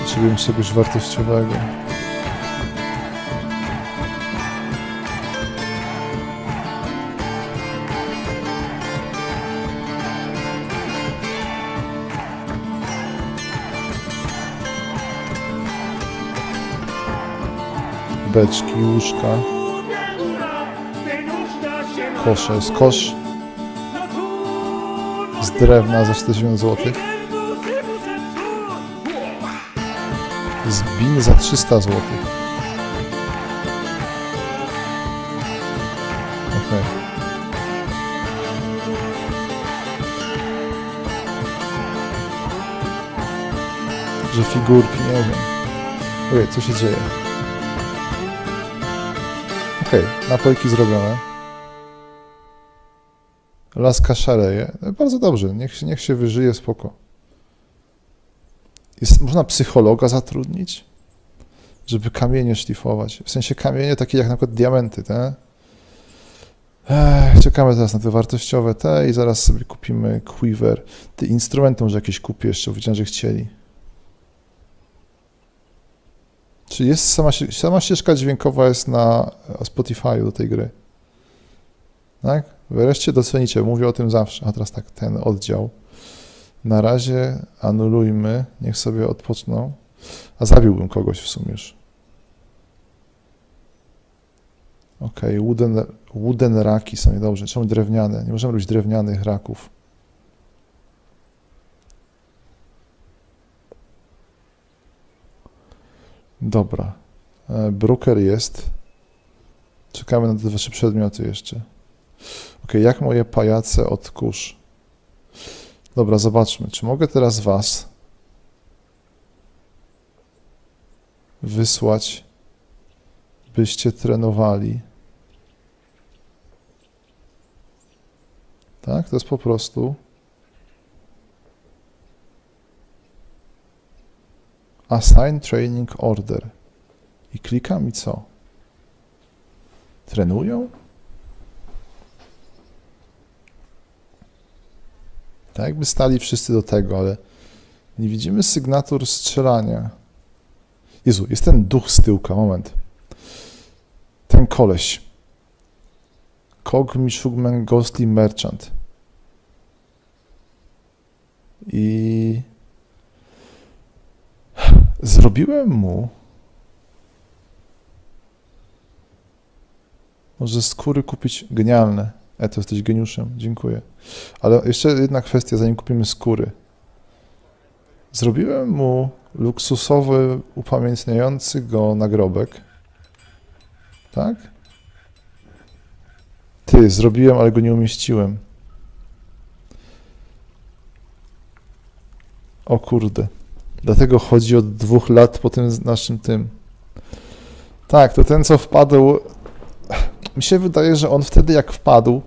Potrzebuję czegoś wartościowego. Beczki, łóżka, kosze. Jest kosz z drewna za 40 zł. Z bin za 300 zł. Że figurki, nie wiem. Ojej, co się dzieje? Napojki zrobione. Laska szaleje. No bardzo dobrze, niech, niech się wyżyje, spoko. Jest, można psychologa zatrudnić, żeby kamienie szlifować. W sensie kamienie takie jak na przykład diamenty, te. Ech, czekamy teraz na te wartościowe te i zaraz sobie kupimy quiver. Te instrumenty może jakieś kupię jeszcze, widziałem, że chcieli. Czy jest sama, sama ścieżka dźwiękowa jest na Spotify do tej gry? Tak? Wreszcie docenicie, mówię o tym zawsze. A teraz tak, ten oddział. Na razie anulujmy, niech sobie odpoczną. A zabiłbym kogoś w sumie już. Ok, wooden, wooden raki są niedobrze. Czemu drewniane? Nie możemy robić drewnianych raków. Dobra. Broker jest. Czekamy na te wasze przedmioty jeszcze. Ok, jak moje pajace od kurz? Dobra, zobaczmy. Czy mogę teraz was wysłać, byście trenowali? Tak, to jest po prostu Assign Training Order. I klikam i co? Trenują? Tak jakby stali wszyscy do tego, ale nie widzimy sygnatur strzelania. Jezu, jest ten duch z tyłka, moment. Ten koleś. Kog Mishugman Ghostly Merchant. I Zrobiłem mu może skóry kupić genialne. E, to jesteś geniuszem, dziękuję. Ale jeszcze jedna kwestia, zanim kupimy skóry. Zrobiłem mu luksusowy, upamiętniający go nagrobek. Tak? Ty, zrobiłem, ale go nie umieściłem. O kurde. Dlatego chodzi od dwóch lat po tym naszym tym. Tak, to ten, co wpadł. Mi się wydaje, że on wtedy, jak wpadł,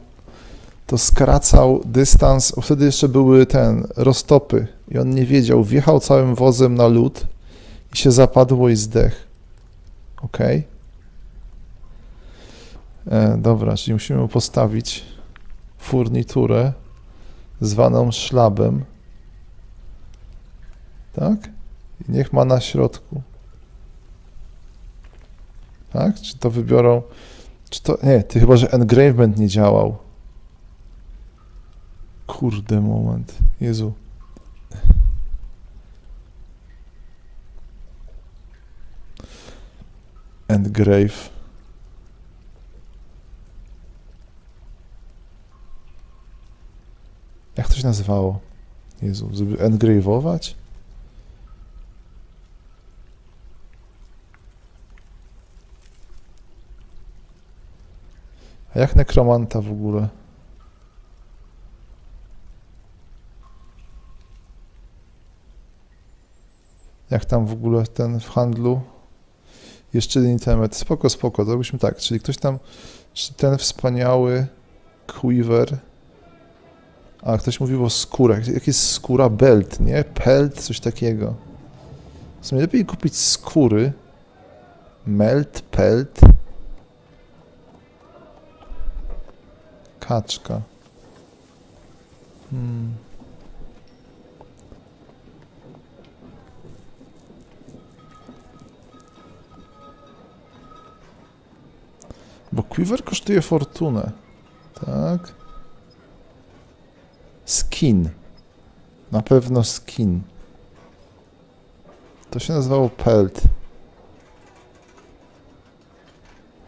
to skracał dystans. Wtedy jeszcze były ten roztopy i on nie wiedział. Wjechał całym wozem na lód i się zapadło i zdech. Ok? E, dobra, czyli musimy mu postawić furniturę zwaną szlabem. Tak? I niech ma na środku. Tak? Czy to wybiorą? Czy to. Nie, ty chyba, że engravement nie działał. Kurde, moment. Jezu. Engrave. Jak to się nazywało? Jezu, żeby engrave'ować? A jak nekromanta w ogóle? Jak tam w ogóle ten w handlu? Jeszcze jeden temat. Spoko, spoko. Zrobiliśmy tak, czyli ktoś tam, czy ten wspaniały quiver, a ktoś mówił o skórach. Jak jest skóra? Belt, nie? Pelt, coś takiego. W sumie lepiej kupić skóry. Melt, pelt. Kaczka. Hmm. Bo Quiver kosztuje fortunę. Tak. Skin. Na pewno skin. To się nazywało pelt.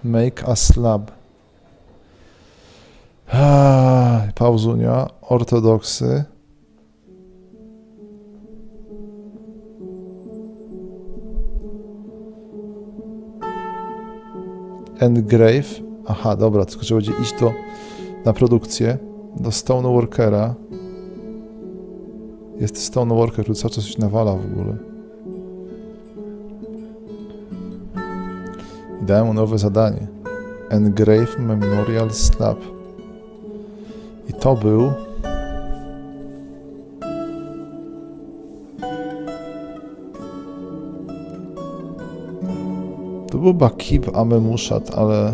Make a slab. Pauzunia. Ortodoksy. Engrave. Aha, dobra, tylko trzeba będzie iść do, na produkcję, do Stoneworkera. Jest Stoneworker, tu cały czas coś nawala w ogóle. Dałem mu nowe zadanie. Engrave Memorial Slab. To był... To był Bakib Amemuszat, ale...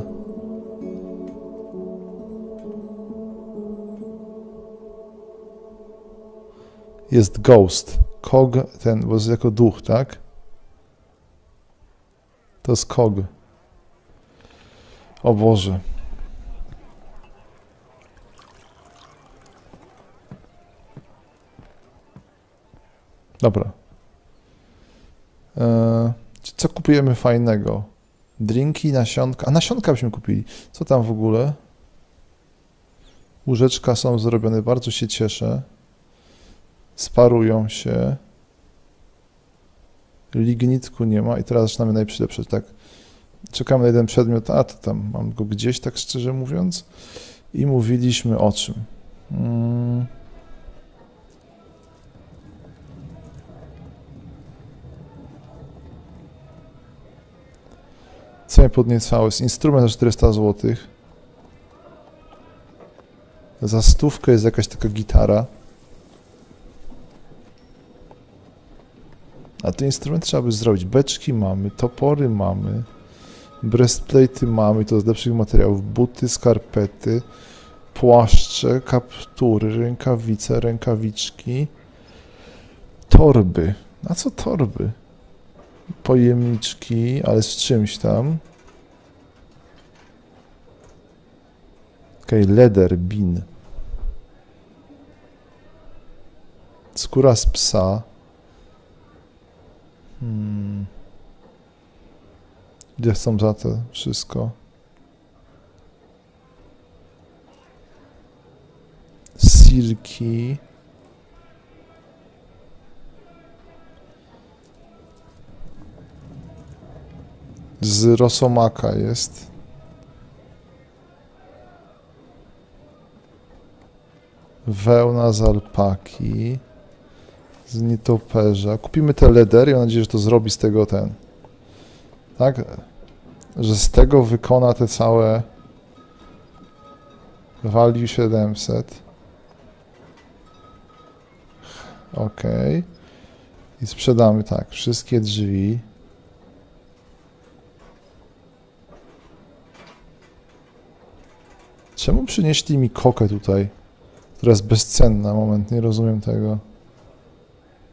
Jest Ghost. Kog, ten, bo jest jako duch, tak? To jest Kog. O Boże. Dobra. Eee, co kupujemy fajnego? Drinki, nasionka. A nasionka byśmy kupili. Co tam w ogóle? Łóżeczka są zrobione, bardzo się cieszę. Sparują się. Lignitku nie ma i teraz zaczynamy najlepsze, tak. Czekamy na jeden przedmiot, a to tam mam go gdzieś, tak szczerze mówiąc. I mówiliśmy o czym. Hmm. Co mnie podniecało? Jest instrument za 400 zł. Za stówkę jest jakaś taka gitara. A ten instrument trzeba by zrobić. Beczki mamy, topory mamy, breastplate'y mamy, to z lepszych materiałów, buty, skarpety, płaszcze, kaptury, rękawice, rękawiczki, torby. A co torby? Pojemniczki, ale z czymś tam. Okej, okay, leder, bin. Skóra z psa. Hmm. Gdzie są za to wszystko? Sirki. Z rosomaka jest. Wełna z alpaki. Z nietoperza. Kupimy te ledery mam nadzieję, że to zrobi z tego ten. Tak? Że z tego wykona te całe value 700. Ok. I sprzedamy tak, wszystkie drzwi. Czemu przynieśli mi kokę tutaj, która jest bezcenna? Moment, nie rozumiem tego.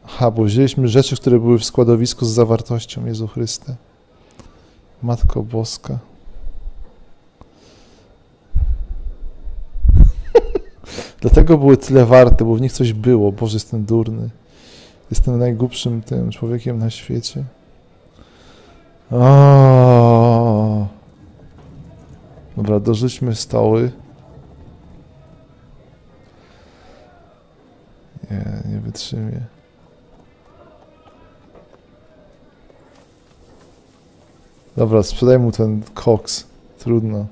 Aha, bo wzięliśmy rzeczy, które były w składowisku z zawartością Jezu Chryste. Matko Boska. Dlatego były tyle warte, bo w nich coś było. Boże, jestem durny. Jestem najgłupszym tym człowiekiem na świecie. O. Dobra, dorzućmy stoły. Nie, nie wytrzymię. Dobra, sprzedaj mu ten koks. Trudno.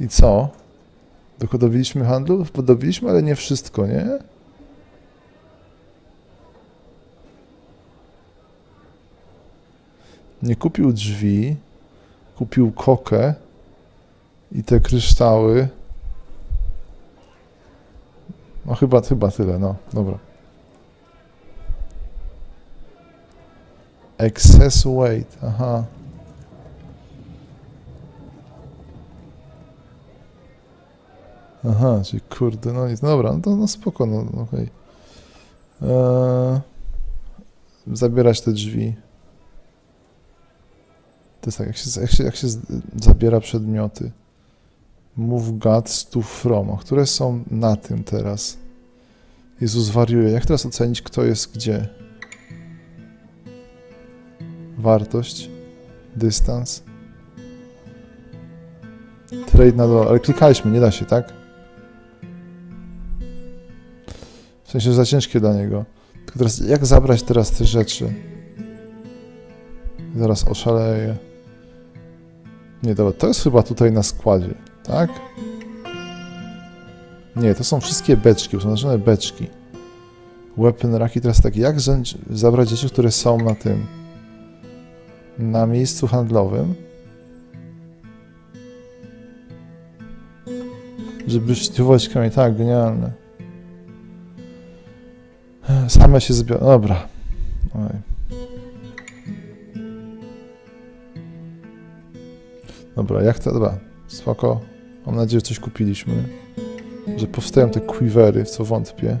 I co? Dochodowiliśmy handlu? Podobiliśmy, ale nie wszystko, nie? Nie kupił drzwi, kupił kokę i te kryształy. No chyba, chyba tyle, no, dobra. Excess weight, aha. Aha, czyli kurde, no nic, dobra, no to no spoko, no okej. Okay. Eee, zabierać te drzwi. To jest tak, jak się, jak się, jak się zabiera przedmioty. Move guts to from, a które są na tym teraz? Jezus wariuje. Jak teraz ocenić, kto jest gdzie? Wartość, dystans. Trade na dole, ale klikaliśmy, nie da się, tak? Sensie, za ciężkie dla niego. Tylko teraz, jak zabrać teraz te rzeczy? Zaraz oszaleję. Nie, dobra, to jest chyba tutaj na składzie, tak? Nie, to są wszystkie beczki, oznaczone beczki. Weapon raki, teraz tak, jak zabrać rzeczy, które są na tym, na miejscu handlowym, żeby sztywować kamień, tak, genialne. Same się zbiorą, dobra. Oj. Dobra, jak to? Dobra, spoko. Mam nadzieję, że coś kupiliśmy. Że powstają te quivery, w co wątpię.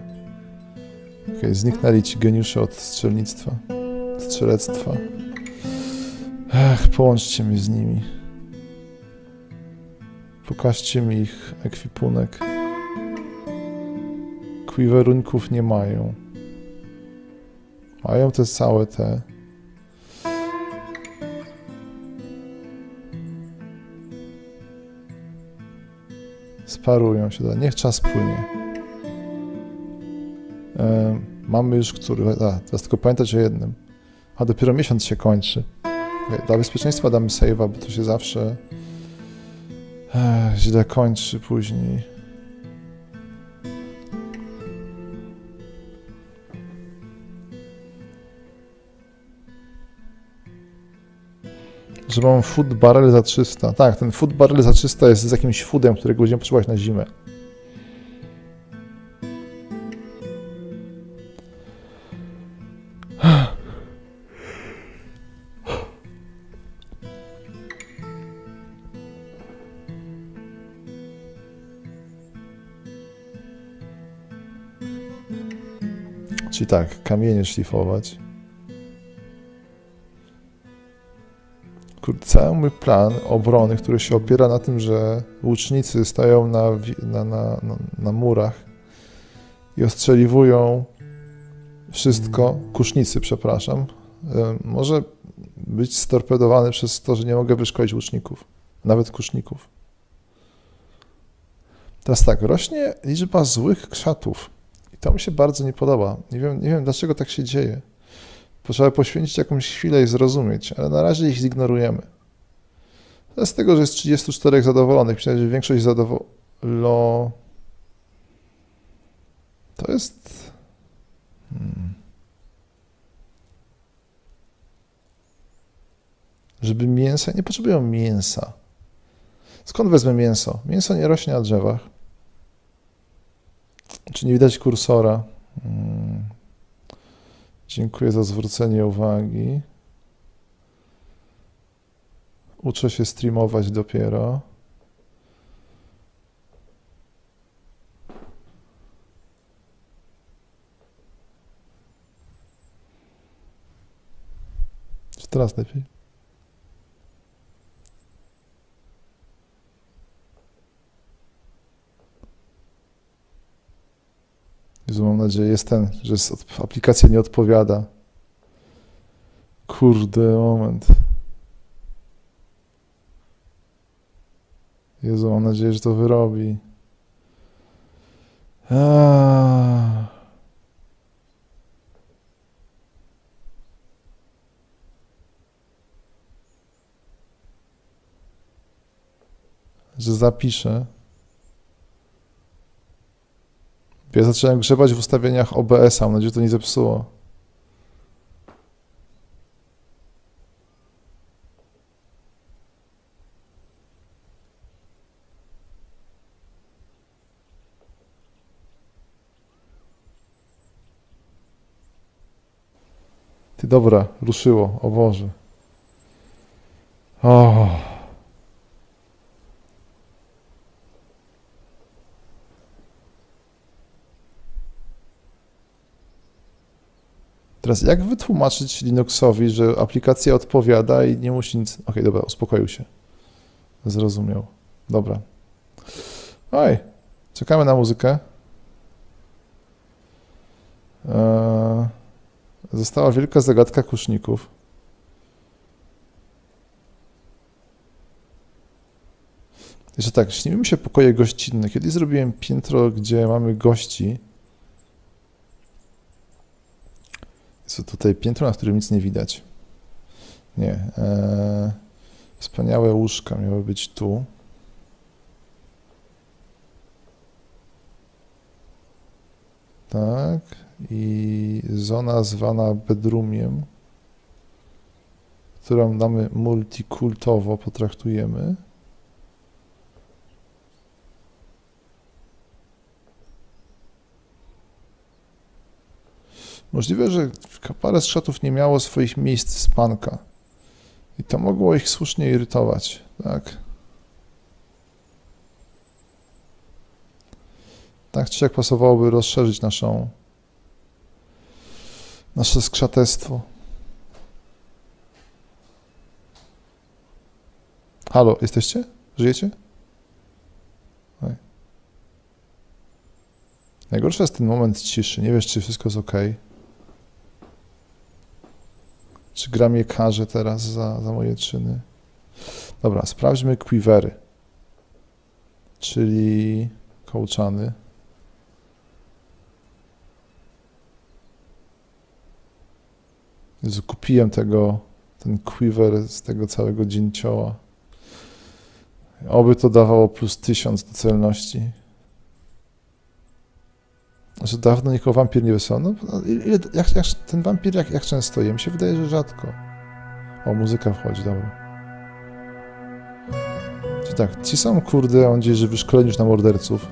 Okej, okay, zniknęli ci geniusze od strzelnictwa. Strzelectwa. Ech, połączcie mnie z nimi. Pokażcie mi ich ekwipunek. Quiverunków nie mają. Mają te całe te... Sparują się. Niech czas płynie. Mamy już który... A, teraz tylko pamiętać o jednym. A dopiero miesiąc się kończy. Dla bezpieczeństwa damy save'a, bo to się zawsze e, źle kończy później. Że mam food barrel za 300. Tak, ten food barrel za 300 jest z jakimś foodem, którego będziemy potrzebować na zimę. Czyli tak, kamienie szlifować. Cały mój plan obrony, który się opiera na tym, że łucznicy stają na, na, na, na, murach i ostrzeliwują wszystko, kusznicy, przepraszam, y, może być storpedowany przez to, że nie mogę wyszkolić łuczników, nawet kuszników. Teraz tak, rośnie liczba złych krzatów i to mi się bardzo nie podoba. Nie wiem, nie wiem dlaczego tak się dzieje. Trzeba poświęcić jakąś chwilę i zrozumieć, ale na razie ich zignorujemy. Z tego, że jest 34 zadowolonych, że większość zadowolo... To jest... Hmm. Żeby mięsa... Nie potrzebują mięsa. Skąd wezmę mięso? Mięso nie rośnie na drzewach. Czy nie widać kursora? Hmm. Dziękuję za zwrócenie uwagi. Uczę się streamować dopiero. Teraz lepiej? Jezu, mam nadzieję, jest ten, że aplikacja nie odpowiada. Kurde, moment. Jezu, mam nadzieję, że to wyrobi. Aaaa. Że zapiszę. Ja zacząłem grzebać w ustawieniach OBS-a, mam nadzieję, że to nie zepsuło. Ty dobra, ruszyło, o Boże. O. Teraz jak wytłumaczyć Linuxowi, że aplikacja odpowiada i nie musi nic... Okej, okay, dobra, uspokoił się. Zrozumiał. Dobra. Oj, czekamy na muzykę. Eee, została wielka zagadka kuszników. Jeszcze tak, śniły mi się pokoje gościnne. Kiedyś zrobiłem piętro, gdzie mamy gości Jest tutaj piętro, na którym nic nie widać. Nie. E, wspaniałe łóżka miały być tu. Tak. I zona zwana bedroomiem, którą damy multikultowo potraktujemy. Możliwe, że parę skrzatów nie miało swoich miejsc spanka i to mogło ich słusznie irytować, tak? Tak czy jak pasowałoby rozszerzyć naszą, nasze skrzatestwo. Halo, jesteście? Żyjecie? Oj. Najgorszy jest ten moment ciszy. Nie wiesz, czy wszystko jest ok. Czy gra mnie karze teraz za, za moje czyny? Dobra, sprawdźmy quivery, czyli kołczany. Jezu, kupiłem tego, ten quiver z tego całego dzięcioła. Oby to dawało plus tysiąc do celności. Że dawno nikogo wampir nie wysłał. No, ile, jak, jak, ten wampir jak, jak często je? Mi się wydaje, że rzadko. O, muzyka wchodzi, dobra. Czy tak, ci są, kurde, on gdzieś, że wyszkoleni już na morderców.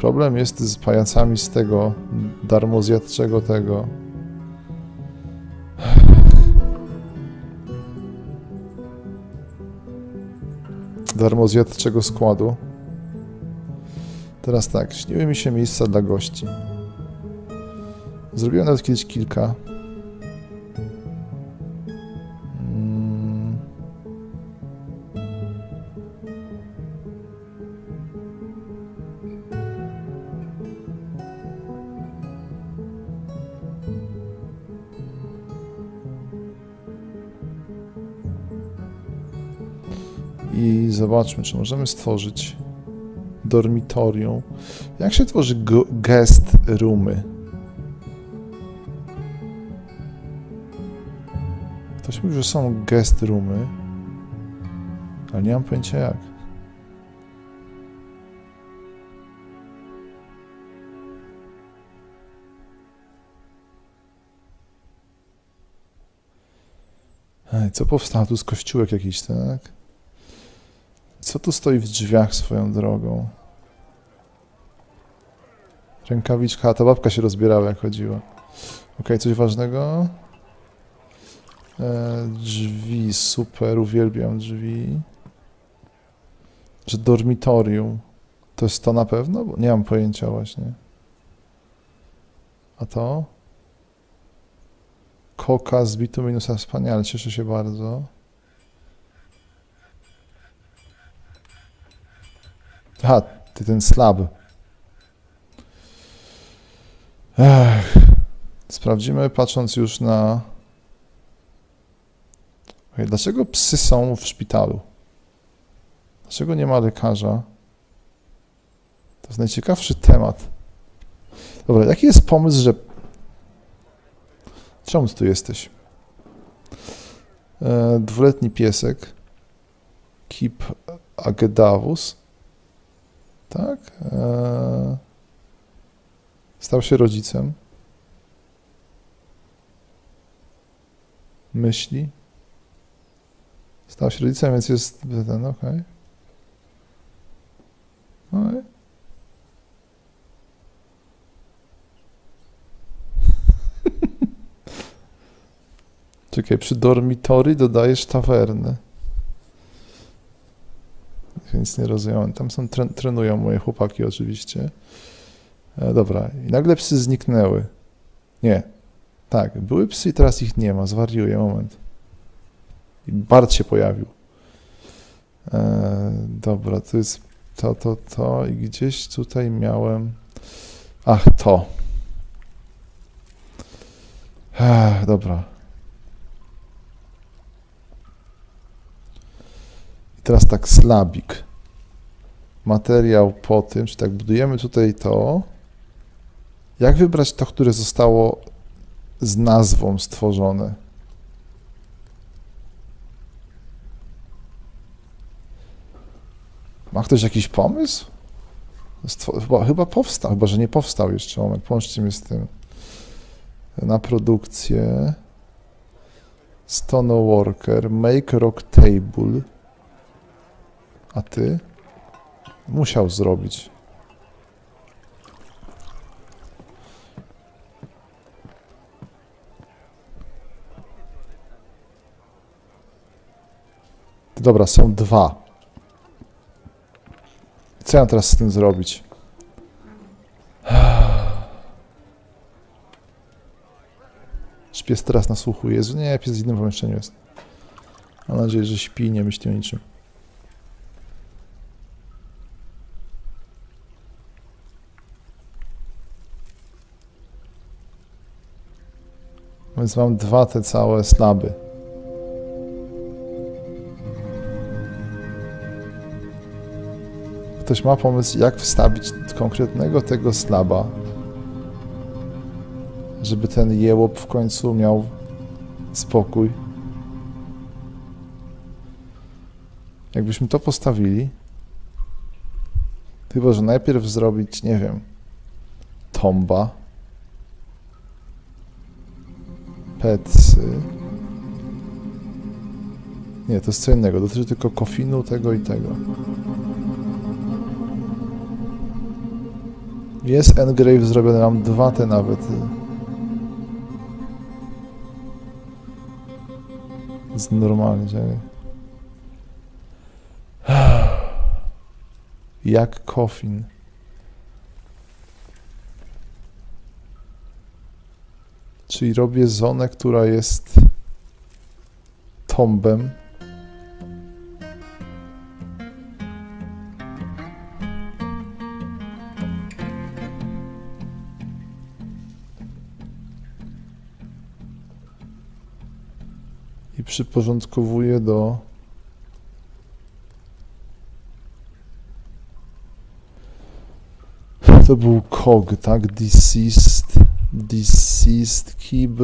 Problem jest z pajacami z tego darmozjadczego tego. Darmozjadczego składu. Teraz tak, śniły mi się miejsca dla gości. Zrobiłem nawet kiedyś kilka. Mm. I zobaczmy, czy możemy stworzyć dormitorium. Jak się tworzy guest roomy? Ktoś mówi, że są guest roomy, ale nie mam pojęcia jak. Ej, co powstało? Tu z kościółek jakiś, tak? Co tu stoi w drzwiach swoją drogą? Rękawiczka, ta babka się rozbierała jak chodziła. Ok, coś ważnego? E, drzwi, super, uwielbiam drzwi. Że dormitorium. To jest to na pewno? Bo nie mam pojęcia właśnie. A to? Koka z bituminusa, wspaniale, cieszę się bardzo. Aha, ty ten slab. Ech. Sprawdzimy, patrząc już na... Dlaczego psy są w szpitalu? Dlaczego nie ma lekarza? To jest najciekawszy temat. Dobra, jaki jest pomysł, że... Czemu tu jesteś? E, dwuletni piesek. Kip Agedavus. Tak? E, stał się rodzicem. Myśli. Stał się rodzicem, więc jest ten, okej. Okay. Czekaj, przy dormitory dodajesz tawernę. Więc nie rozumiem. Tam są, tre, trenują moje chłopaki oczywiście. E, dobra, i nagle psy zniknęły. Nie. Tak, były psy i teraz ich nie ma. Zwariuję, moment. I Bart się pojawił. E, dobra, to jest to, to, to i gdzieś tutaj miałem... Ach, to. Ech, dobra. Teraz tak slabik. Materiał po tym, czy tak budujemy tutaj to. Jak wybrać to, które zostało z nazwą stworzone? Ma ktoś jakiś pomysł? Chyba, chyba powstał, chyba że nie powstał jeszcze. Moment, połączcie mnie z tym. Na produkcję. Stoneworker, Make Rock Table. A ty? Musiał zrobić. Dobra, są dwa. Co ja teraz z tym zrobić? Czy pies teraz nasłuchuje? Nie, pies w innym pomieszczeniu jest. Mam nadzieję, że śpi i nie myśli o niczym. Więc mam dwa te całe slaby. Ktoś ma pomysł, jak wstawić konkretnego tego slaba, żeby ten jełop w końcu miał spokój. Jakbyśmy to postawili, chyba, że najpierw zrobić, nie wiem, tomba, petsy. Nie, to jest co innego, dotyczy tylko kofinu, tego i tego. Jest engrave zrobiony, mam dwa te nawet. Jest normalnie. Jak kofin. Czyli robię zonę, która jest tombem. I przyporządkowuję do to był KOG, tak? Disease Deceased Kib.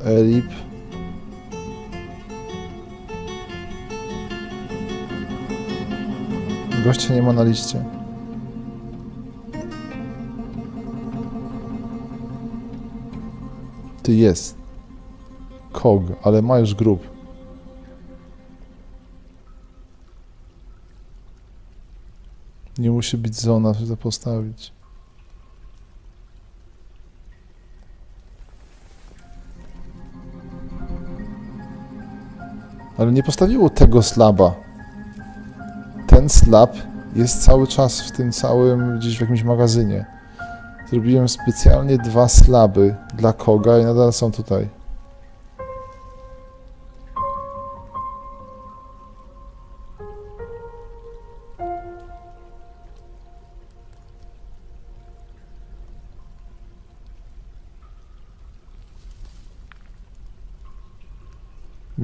Elip. Gościa nie ma na liście. Ty jest. KOG, ale ma już grup. Nie musi być zona, żeby to postawić. Ale nie postawiło tego slaba. Ten slab jest cały czas w tym całym, gdzieś w jakimś magazynie. Zrobiłem specjalnie dwa slaby dla koga i nadal są tutaj.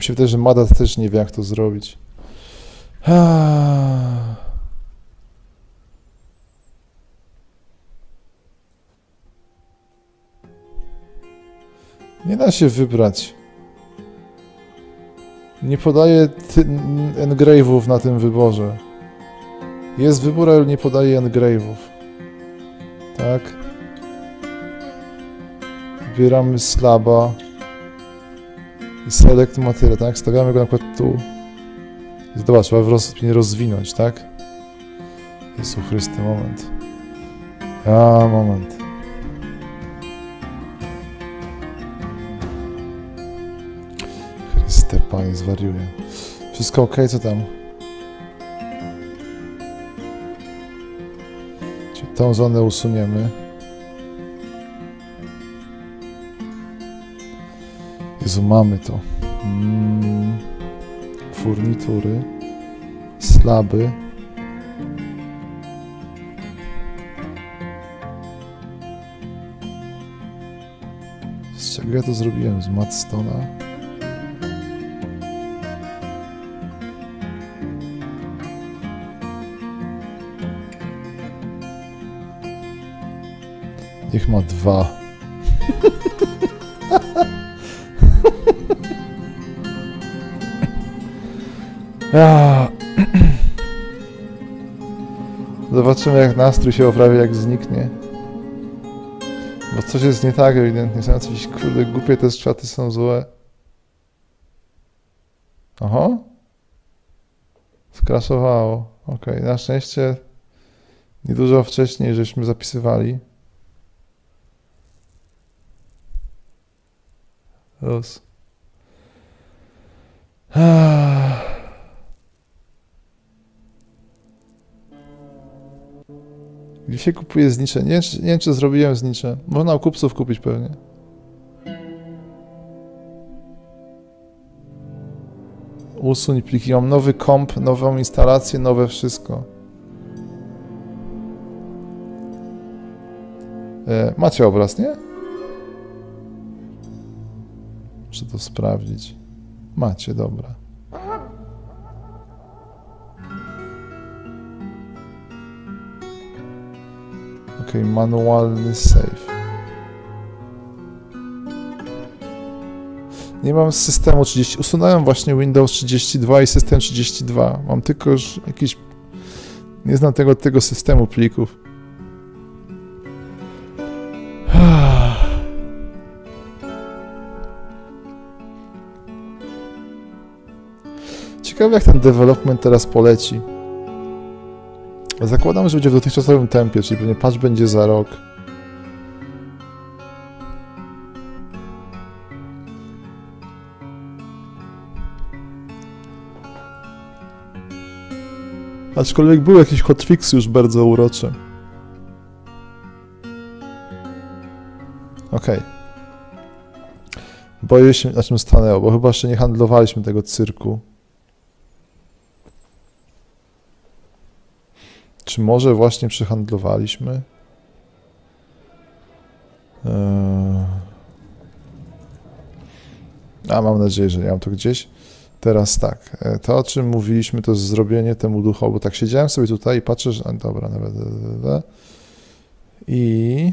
Mi się wydaje, że Madat też nie wie, jak to zrobić. Nie da się wybrać. Nie podaje engrave'ów na tym wyborze. Jest wybór, ale nie podaje engrave'ów. Tak. Wybieramy slaba. I select tak? Stawiamy go na przykład tu. I zobacz, trzeba roz, nie rozwinąć, tak? Jezu Chryste, moment. A, moment. Chryste, Panie, zwariuję. Wszystko ok, co tam? Czyli tą zonę usuniemy. Jezu, mamy to. Mm, furnitury, slaby. Z czego ja to zrobiłem? Z Madstona? Niech ma dwa. Zobaczymy jak nastrój się oprawi, jak zniknie. Bo coś jest nie tak ewidentnie. Są jakieś kurde głupie te strzaty są złe. Oho. Skraszowało. Okej, na szczęście niedużo wcześniej żeśmy zapisywali. Los. Ah. Gdzie się kupuje znicze? Nie, nie wiem, czy zrobiłem znicze. Można u kupców kupić pewnie. Usuń pliki. Mam nowy komp, nową instalację, nowe wszystko. E, macie obraz, nie? Muszę to sprawdzić. Macie, dobra. Ok, manualny save. Nie mam systemu 30. Usunąłem właśnie Windows 32 i system 32. Mam tylko już jakiś. Nie znam tego, tego systemu plików. Ciekawe, jak ten development teraz poleci. Zakładam, że będzie w dotychczasowym tempie, czyli pewnie patch będzie za rok. Aczkolwiek były jakieś hotfixy już bardzo urocze. Okej. Boję się, na czym stanęło, bo chyba jeszcze nie handlowaliśmy tego cyrku. Czy może właśnie przyhandlowaliśmy? Eee... A mam nadzieję, że nie mam to gdzieś. Teraz tak, e, to o czym mówiliśmy, to zrobienie temu duchowi, tak siedziałem sobie tutaj i patrzę, że... Dobra, nawet... I...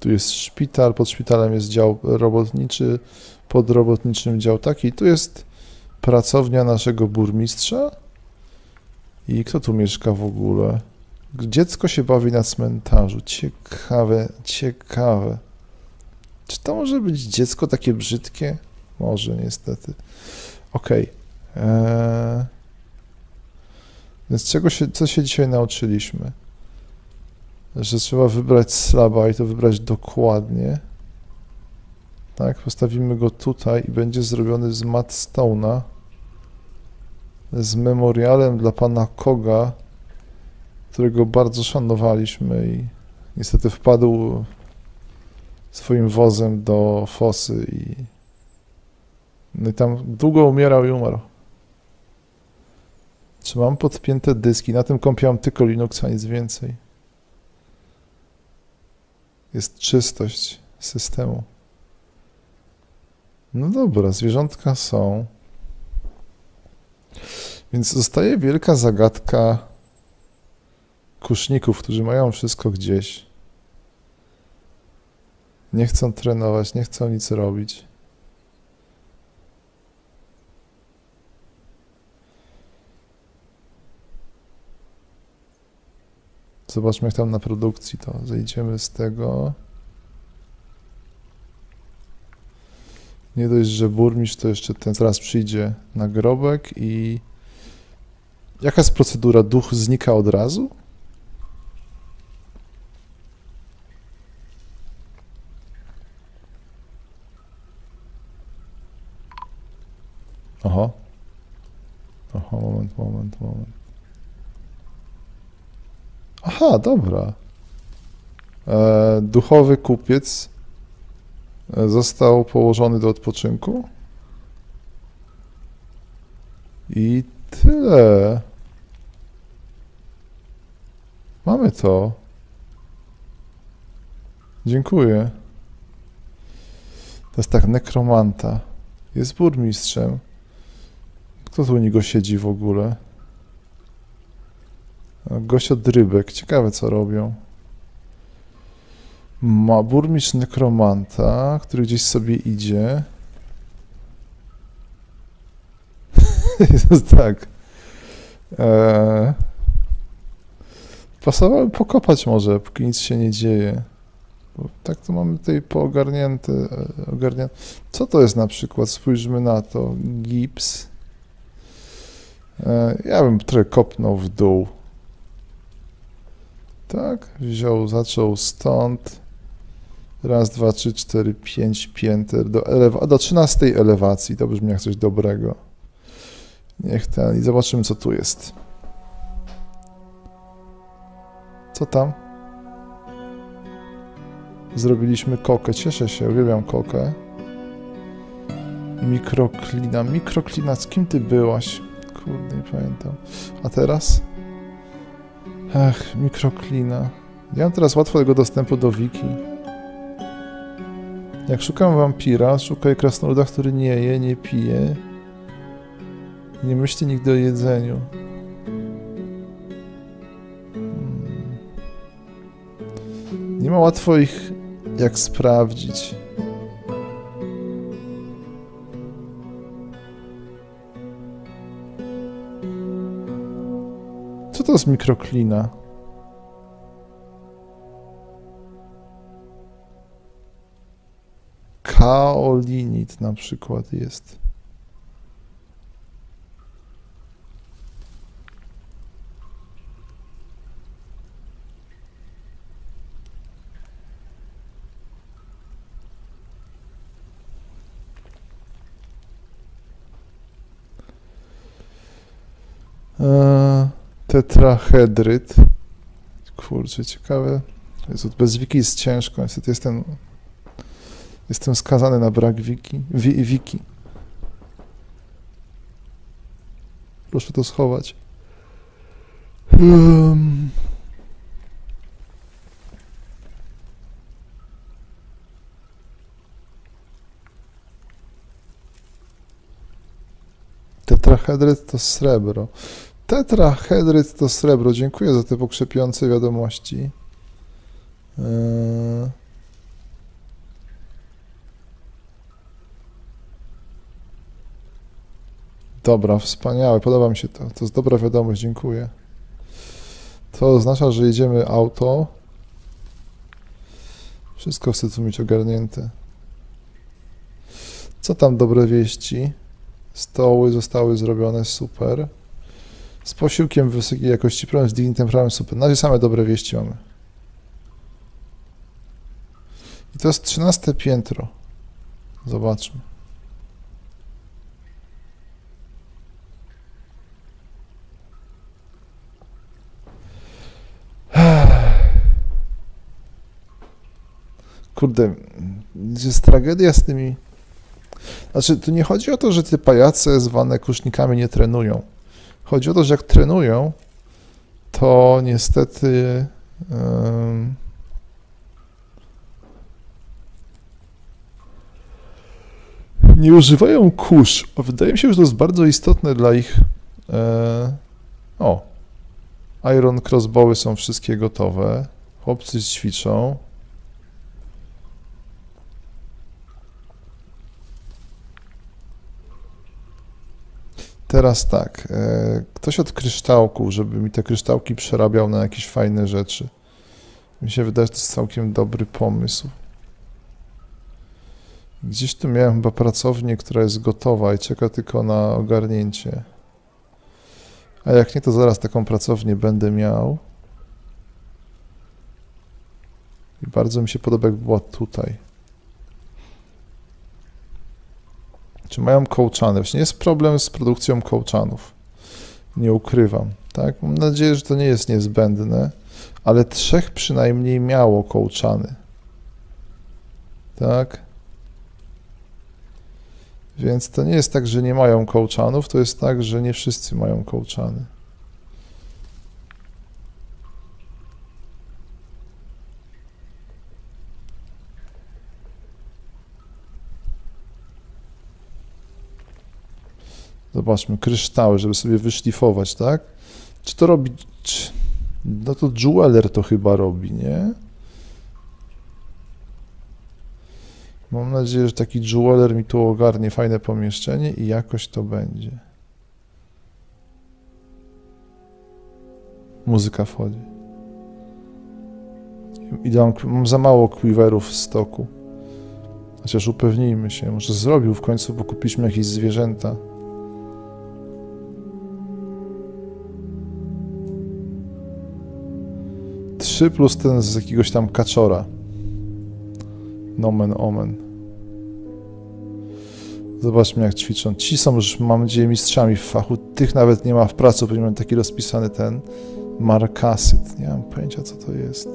Tu jest szpital, pod szpitalem jest dział robotniczy, pod robotniczym dział taki. Tu jest pracownia naszego burmistrza. I kto tu mieszka w ogóle? Dziecko się bawi na cmentarzu. Ciekawe, ciekawe. Czy to może być dziecko takie brzydkie? Może, niestety. Okej. Okay. Eee... Więc czego się, co się dzisiaj nauczyliśmy? Że trzeba wybrać slaba i to wybrać dokładnie. Tak, postawimy go tutaj i będzie zrobiony z Matt Stone'a z memorialem dla pana Koga, którego bardzo szanowaliśmy i niestety wpadł swoim wozem do fosy i no i tam długo umierał i umarł. Czy mam podpięte dyski? Na tym kompie mam tylko Linuxa, nic więcej. Jest czystość systemu. No dobra, zwierzątka są. Więc zostaje wielka zagadka kuszników, którzy mają wszystko gdzieś. Nie chcą trenować, nie chcą nic robić. Zobaczmy, jak tam na produkcji to. Zejdziemy z tego. Nie dość, że burmistrz to jeszcze ten zaraz przyjdzie na grobek i jaka jest procedura? Duch znika od razu? Oho. Oho, moment, moment, moment. Aha, dobra. E, duchowy kupiec został położony do odpoczynku. I tyle. Mamy to. Dziękuję. To jest tak, nekromanta. Jest burmistrzem. Kto tu u niego siedzi w ogóle? Gość od rybek. Ciekawe, co robią. Ma burmistrz nekromanta, który gdzieś sobie idzie. Tak. Eee, pasowały pokopać może, póki nic się nie dzieje. Bo tak to mamy tutaj poogarnięte. E, ogarnięte. Co to jest na przykład? Spójrzmy na to. Gips. Eee, ja bym trochę kopnął w dół. Tak, wziął, zaczął stąd. Raz, dwa, trzy, cztery, pięć pięter do, elewa- do 13 elewacji. To brzmi jak coś dobrego. Niech ten i zobaczymy, co tu jest. Co tam? Zrobiliśmy kokę. Cieszę się, uwielbiam kokę. Mikroklina. Mikroklina, z kim ty byłaś? Kurde, nie pamiętam. A teraz? Ach, mikroklina. Ja mam teraz łatwego dostępu do wiki. Jak szukam wampira, szukaj krasnoluda, który nie je, nie pije, nie myśli nigdy o jedzeniu. Hmm. Nie ma łatwo ich jak sprawdzić. Co to jest mikroklina? Kaolinit na przykład jest. Eee, tetrahedryt. Kurczę, ciekawe. Jest, bez wiki jest ciężko. Niestety jestem Jestem skazany na brak wiki. Wiki. Proszę to schować. Um. Tetrahedryt to srebro. Tetrahedryt to srebro. Dziękuję za te pokrzepiące wiadomości. Yy. Dobra, wspaniałe, podoba mi się to. To jest dobra wiadomość, dziękuję. To oznacza, że jedziemy auto. Wszystko chcę tu mieć ogarnięte. Co tam dobre wieści? Stoły zostały zrobione, super. Z posiłkiem wysokiej jakości, problem z dignitem prawem, super. Na razie same dobre wieści mamy. I to jest 13 piętro. Zobaczmy. Kurde, jest tragedia z tymi. Znaczy, tu nie chodzi o to, że te pajace zwane kusznikami nie trenują. Chodzi o to, że jak trenują, to niestety. Nie używają kurz. Wydaje mi się, że to jest bardzo istotne dla ich. E, o, Iron crossbowy są wszystkie gotowe. Chłopcy ćwiczą. Teraz tak, e, ktoś od kryształków, żeby mi te kryształki przerabiał na jakieś fajne rzeczy. Mi się wydaje, że to jest całkiem dobry pomysł. Gdzieś tu miałem chyba pracownię, która jest gotowa i czeka tylko na ogarnięcie. A jak nie, to zaraz taką pracownię będę miał. I bardzo mi się podoba, jak była tutaj. Czy mają kołczany? Właśnie jest problem z produkcją kołczanów. Nie ukrywam. Tak? Mam nadzieję, że to nie jest niezbędne, ale trzech przynajmniej miało kołczany. Tak? Więc to nie jest tak, że nie mają kołczanów, to jest tak, że nie wszyscy mają kołczany. Zobaczmy, kryształy, żeby sobie wyszlifować, tak? Czy to robi... Czy, no to jeweler to chyba robi, nie? Mam nadzieję, że taki jeweler mi tu ogarnie fajne pomieszczenie i jakoś to będzie. Muzyka wchodzi. Idę, mam za mało quiverów w stoku. Chociaż upewnijmy się, może zrobił w końcu, bo kupiliśmy jakieś zwierzęta. Trzy plus ten z jakiegoś tam kaczora. Nomen omen. Zobaczmy jak ćwiczą. Ci są już, mam nadzieję, mistrzami w fachu. Tych nawet nie ma w pracy, bo mam taki rozpisany ten markasyt. Nie mam pojęcia, co to jest.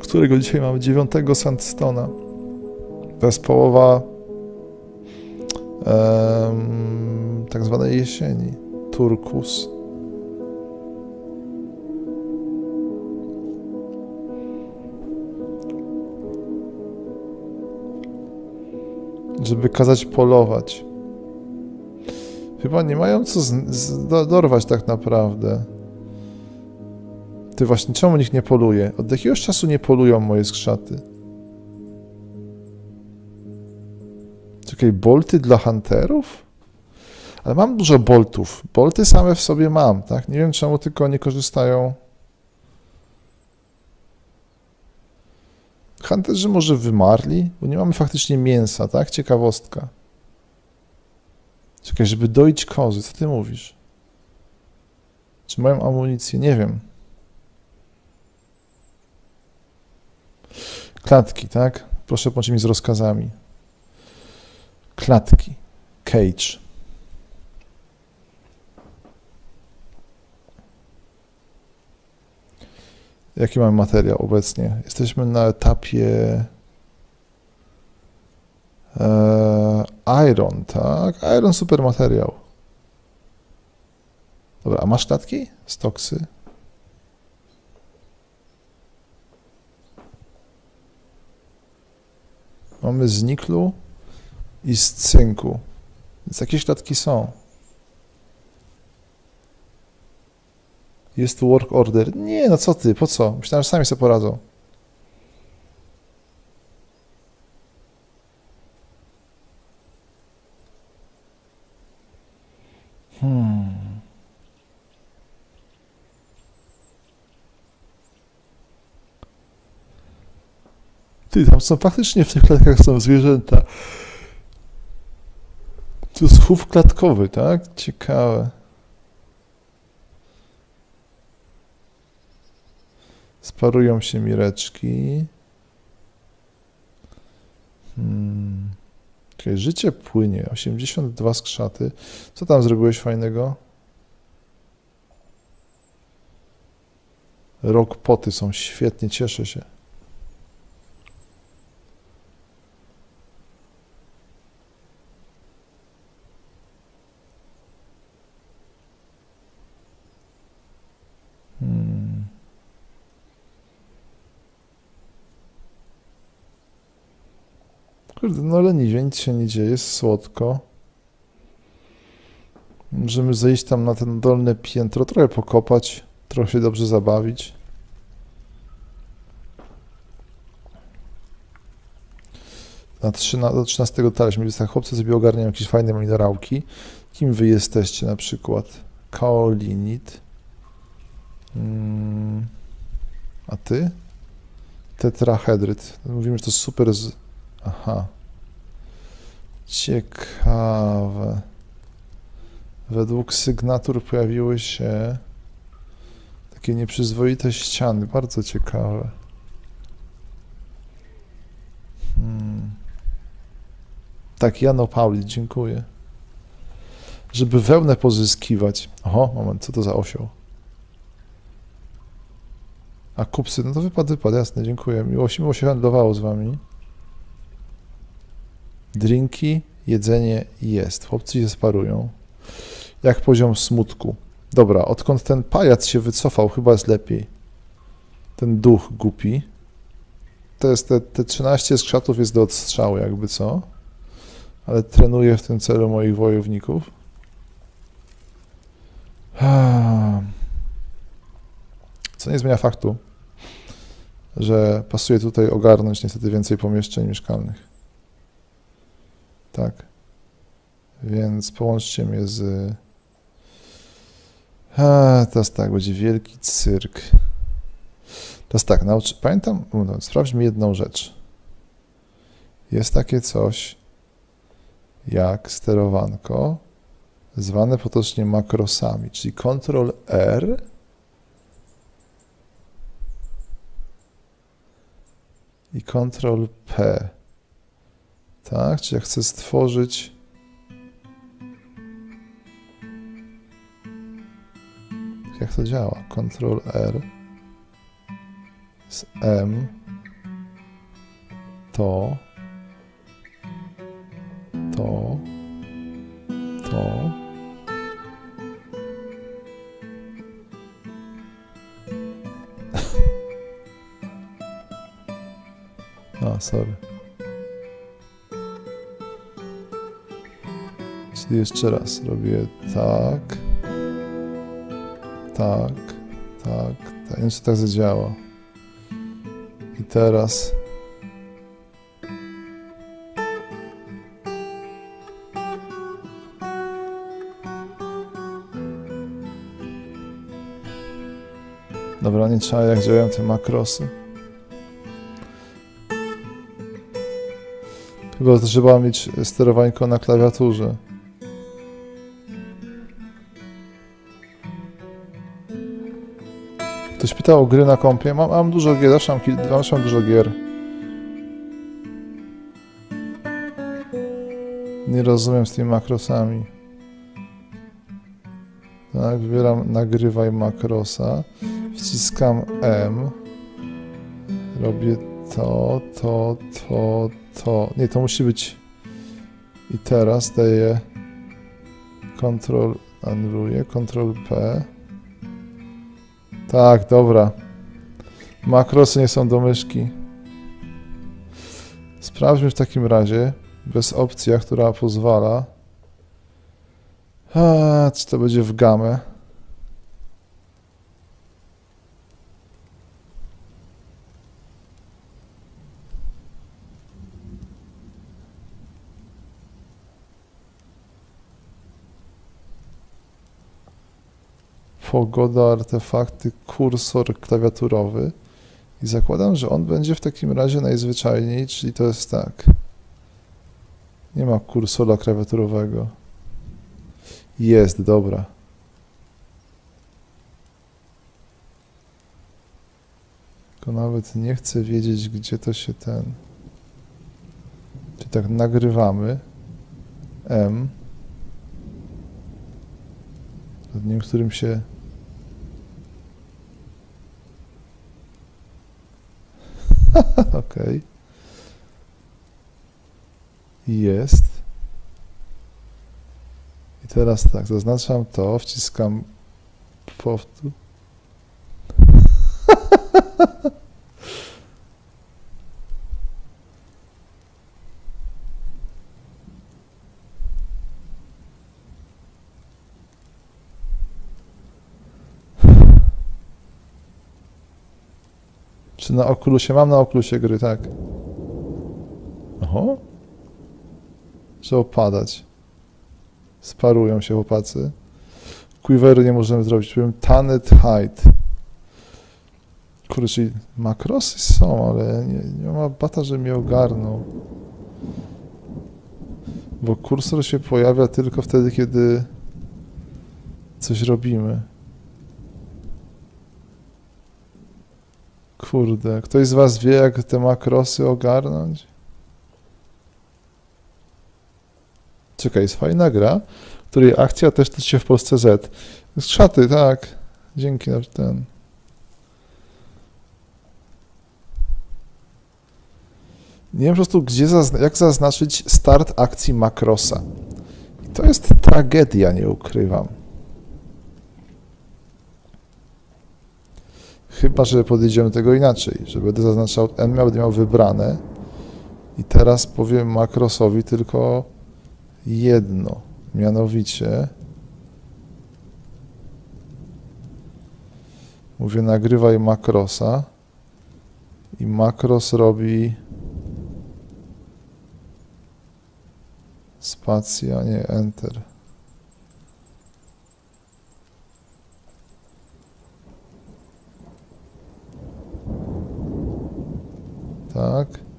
Którego dzisiaj mamy? Dziewiątego Sandstona. To jest połowa um, tak zwanej jesieni. Turkus. Żeby kazać polować. Chyba nie mają co dorwać tak naprawdę. Ty właśnie, czemu nikt nie poluje? Od jakiegoś czasu nie polują moje skrzaty. Czekaj, bolty dla hunterów? Ale mam dużo boltów. Bolty same w sobie mam, tak? Nie wiem, czemu tylko nie korzystają. Hunterzy może wymarli, bo nie mamy faktycznie mięsa, tak? Ciekawostka. Czekaj, żeby doić kozy, co ty mówisz? Czy mają amunicję? Nie wiem. Klatki, tak? Proszę połączyć mi z rozkazami klatki. Cage. Jaki mamy materiał obecnie? Jesteśmy na etapie e, Iron, tak? Iron super materiał. Dobra, a masz klatki? Stoksy. Mamy z i z cynku. Więc jakieś klatki są. Jest tu work order. Nie, no co ty, po co? Myślałem, że sami sobie poradzą. Hmm. Ty, tam są faktycznie w tych klatkach są zwierzęta. Tu jest klatkowy, tak? Ciekawe. Sparują się mireczki. Hmm. Życie płynie. 82 skrzaty. Co tam zrobiłeś fajnego? Rok poty są świetnie, cieszę się. Kurde, no leniwie, nic się nie dzieje, jest słodko. Możemy zejść tam na ten dolne piętro, trochę pokopać, trochę się dobrze zabawić. Na 13, do 13 taśmy, więc tak chłopcy sobie ogarniają jakieś fajne minerałki. Kim wy jesteście na przykład? Kaolinit. Hmm. A ty? Tetrahedryt. Mówimy, że to super z... Aha. Ciekawe. Według sygnatur pojawiły się takie nieprzyzwoite ściany. Bardzo ciekawe. Hmm. Tak, Jano Pauli, dziękuję. Żeby wełnę pozyskiwać. Oho, moment, co to za osioł? A kupsy, no to wypad, wypad, jasne, dziękuję. Miło się handlowało z wami. Drinki, jedzenie jest. Chłopcy się sparują. Jak poziom smutku. Dobra, odkąd ten pajac się wycofał, chyba jest lepiej. Ten duch głupi. To jest te, te 13 skrzatów jest do odstrzału, jakby co. Ale trenuję w tym celu moich wojowników. Co nie zmienia faktu, że pasuje tutaj ogarnąć niestety więcej pomieszczeń mieszkalnych. Tak. Więc połączcie mnie z... A, teraz tak, będzie wielki cyrk. Teraz tak, nauczy... pamiętam, no, sprawdźmy jedną rzecz. Jest takie coś jak sterowanko zwane potocznie makrosami, czyli Ctrl R i Ctrl P. Tak, czyli ja chcę stworzyć jak to działa? Ctrl R z M to to to A, sorry. Jeszcze raz robię tak, tak, tak, tak. Nie wiem, czy tak zadziała. I teraz Dobra, nie trzeba jak działają te makrosy. Chyba trzeba mieć sterowańko na klawiaturze. Ktoś pytał o gry na kompie. Mam, mam dużo gier, zawsze mam, mam dużo gier. Nie rozumiem z tymi makrosami. Tak, wybieram nagrywaj makrosa. Wciskam M. Robię to, to, to, to. Nie, to musi być. I teraz daję Ctrl, anuluję, Ctrl P. Tak, dobra. Makrosy nie są do myszki. Sprawdźmy w takim razie, bez opcja, która pozwala. A, czy to będzie w gamę? Pogoda, artefakty, kursor klawiaturowy. I zakładam, że on będzie w takim razie najzwyczajniej, czyli to jest tak. Nie ma kursora klawiaturowego. Jest, dobra. Tylko nawet nie chcę wiedzieć, gdzie to się ten... Czyli tak nagrywamy. M. W dniem, którym się... Okay. Jest. I teraz tak, zaznaczam to, wciskam powtórz. Czy na Oculusie? Mam na Oculusie gry, tak. Oho. Trzeba opadać. Sparują się chłopacy. Quivery nie możemy zrobić. Powiem Tannet Height. Kurde, czyli makrosy są, ale nie, nie ma bata, że mnie ogarnął. Bo kursor się pojawia tylko wtedy, kiedy coś robimy. Kurde, ktoś z was wie, jak te makrosy ogarnąć? Czekaj, jest fajna gra, której akcja też toczy się w Polsce Z. Szaty, tak. Dzięki na ten. Nie wiem po prostu, gdzie zazna jak zaznaczyć start akcji makrosa. I to jest tragedia, nie ukrywam. Chyba, że podejdziemy tego inaczej, że będę zaznaczał N, będę miał wybrane i teraz powiem makrosowi tylko jedno, mianowicie mówię nagrywaj makrosa i makros robi spacja, nie, enter. Tak.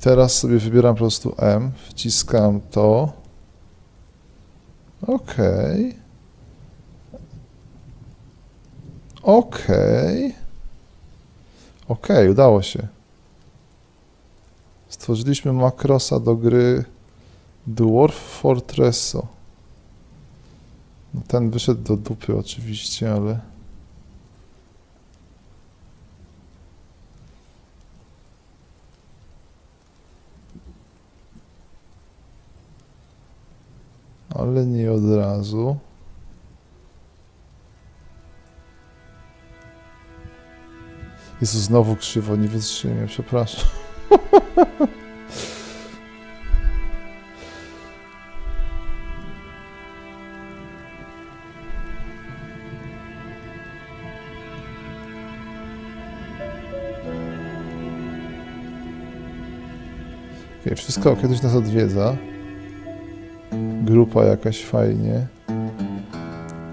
teraz sobie wybieram po prostu M, wciskam to. OK. OK. OK, udało się. Stworzyliśmy makrosa do gry Dwarf Fortresso. No ten wyszedł do dupy oczywiście, ale... Ale nie od razu. Jezu, znowu krzywo, nie wytrzymię, przepraszam. Okay, wszystko kiedyś nas odwiedza. Grupa jakaś fajnie.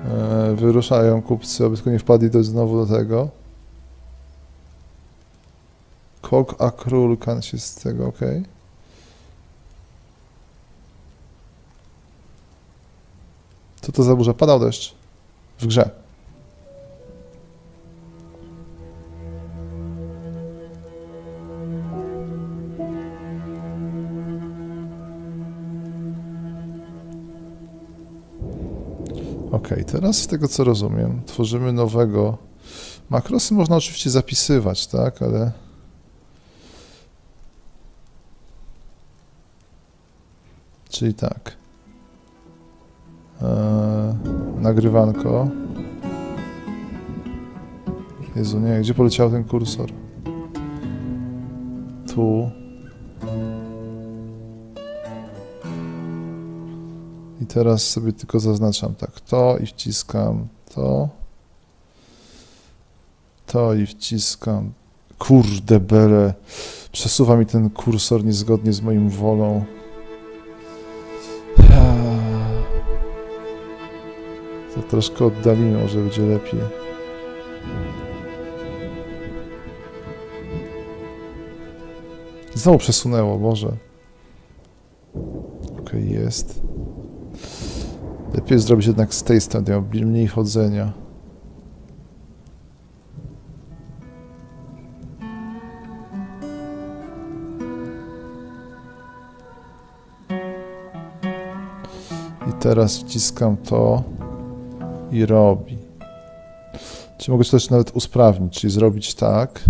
E, wyruszają kupcy, aby tylko nie wpadli do, znowu do tego. Kok akrulkan się z tego, ok. Co to za burza? Padał deszcz w grze. Ok, teraz z tego co rozumiem, tworzymy nowego. Makrosy można oczywiście zapisywać, tak, ale Czyli tak. Eee, nagrywanko. Jezu, nie, gdzie poleciał ten kursor? Tu. I teraz sobie tylko zaznaczam tak to i wciskam to. To i wciskam. Kurde bele. Przesuwa mi ten kursor niezgodnie z moim wolą. Troszkę oddalimy, może będzie lepiej. Znowu przesunęło, Boże. Okej, jest. Lepiej zrobić jednak z tej strony, mniej chodzenia. I teraz wciskam to i robi. Czy mogę to też nawet usprawnić, czyli zrobić tak.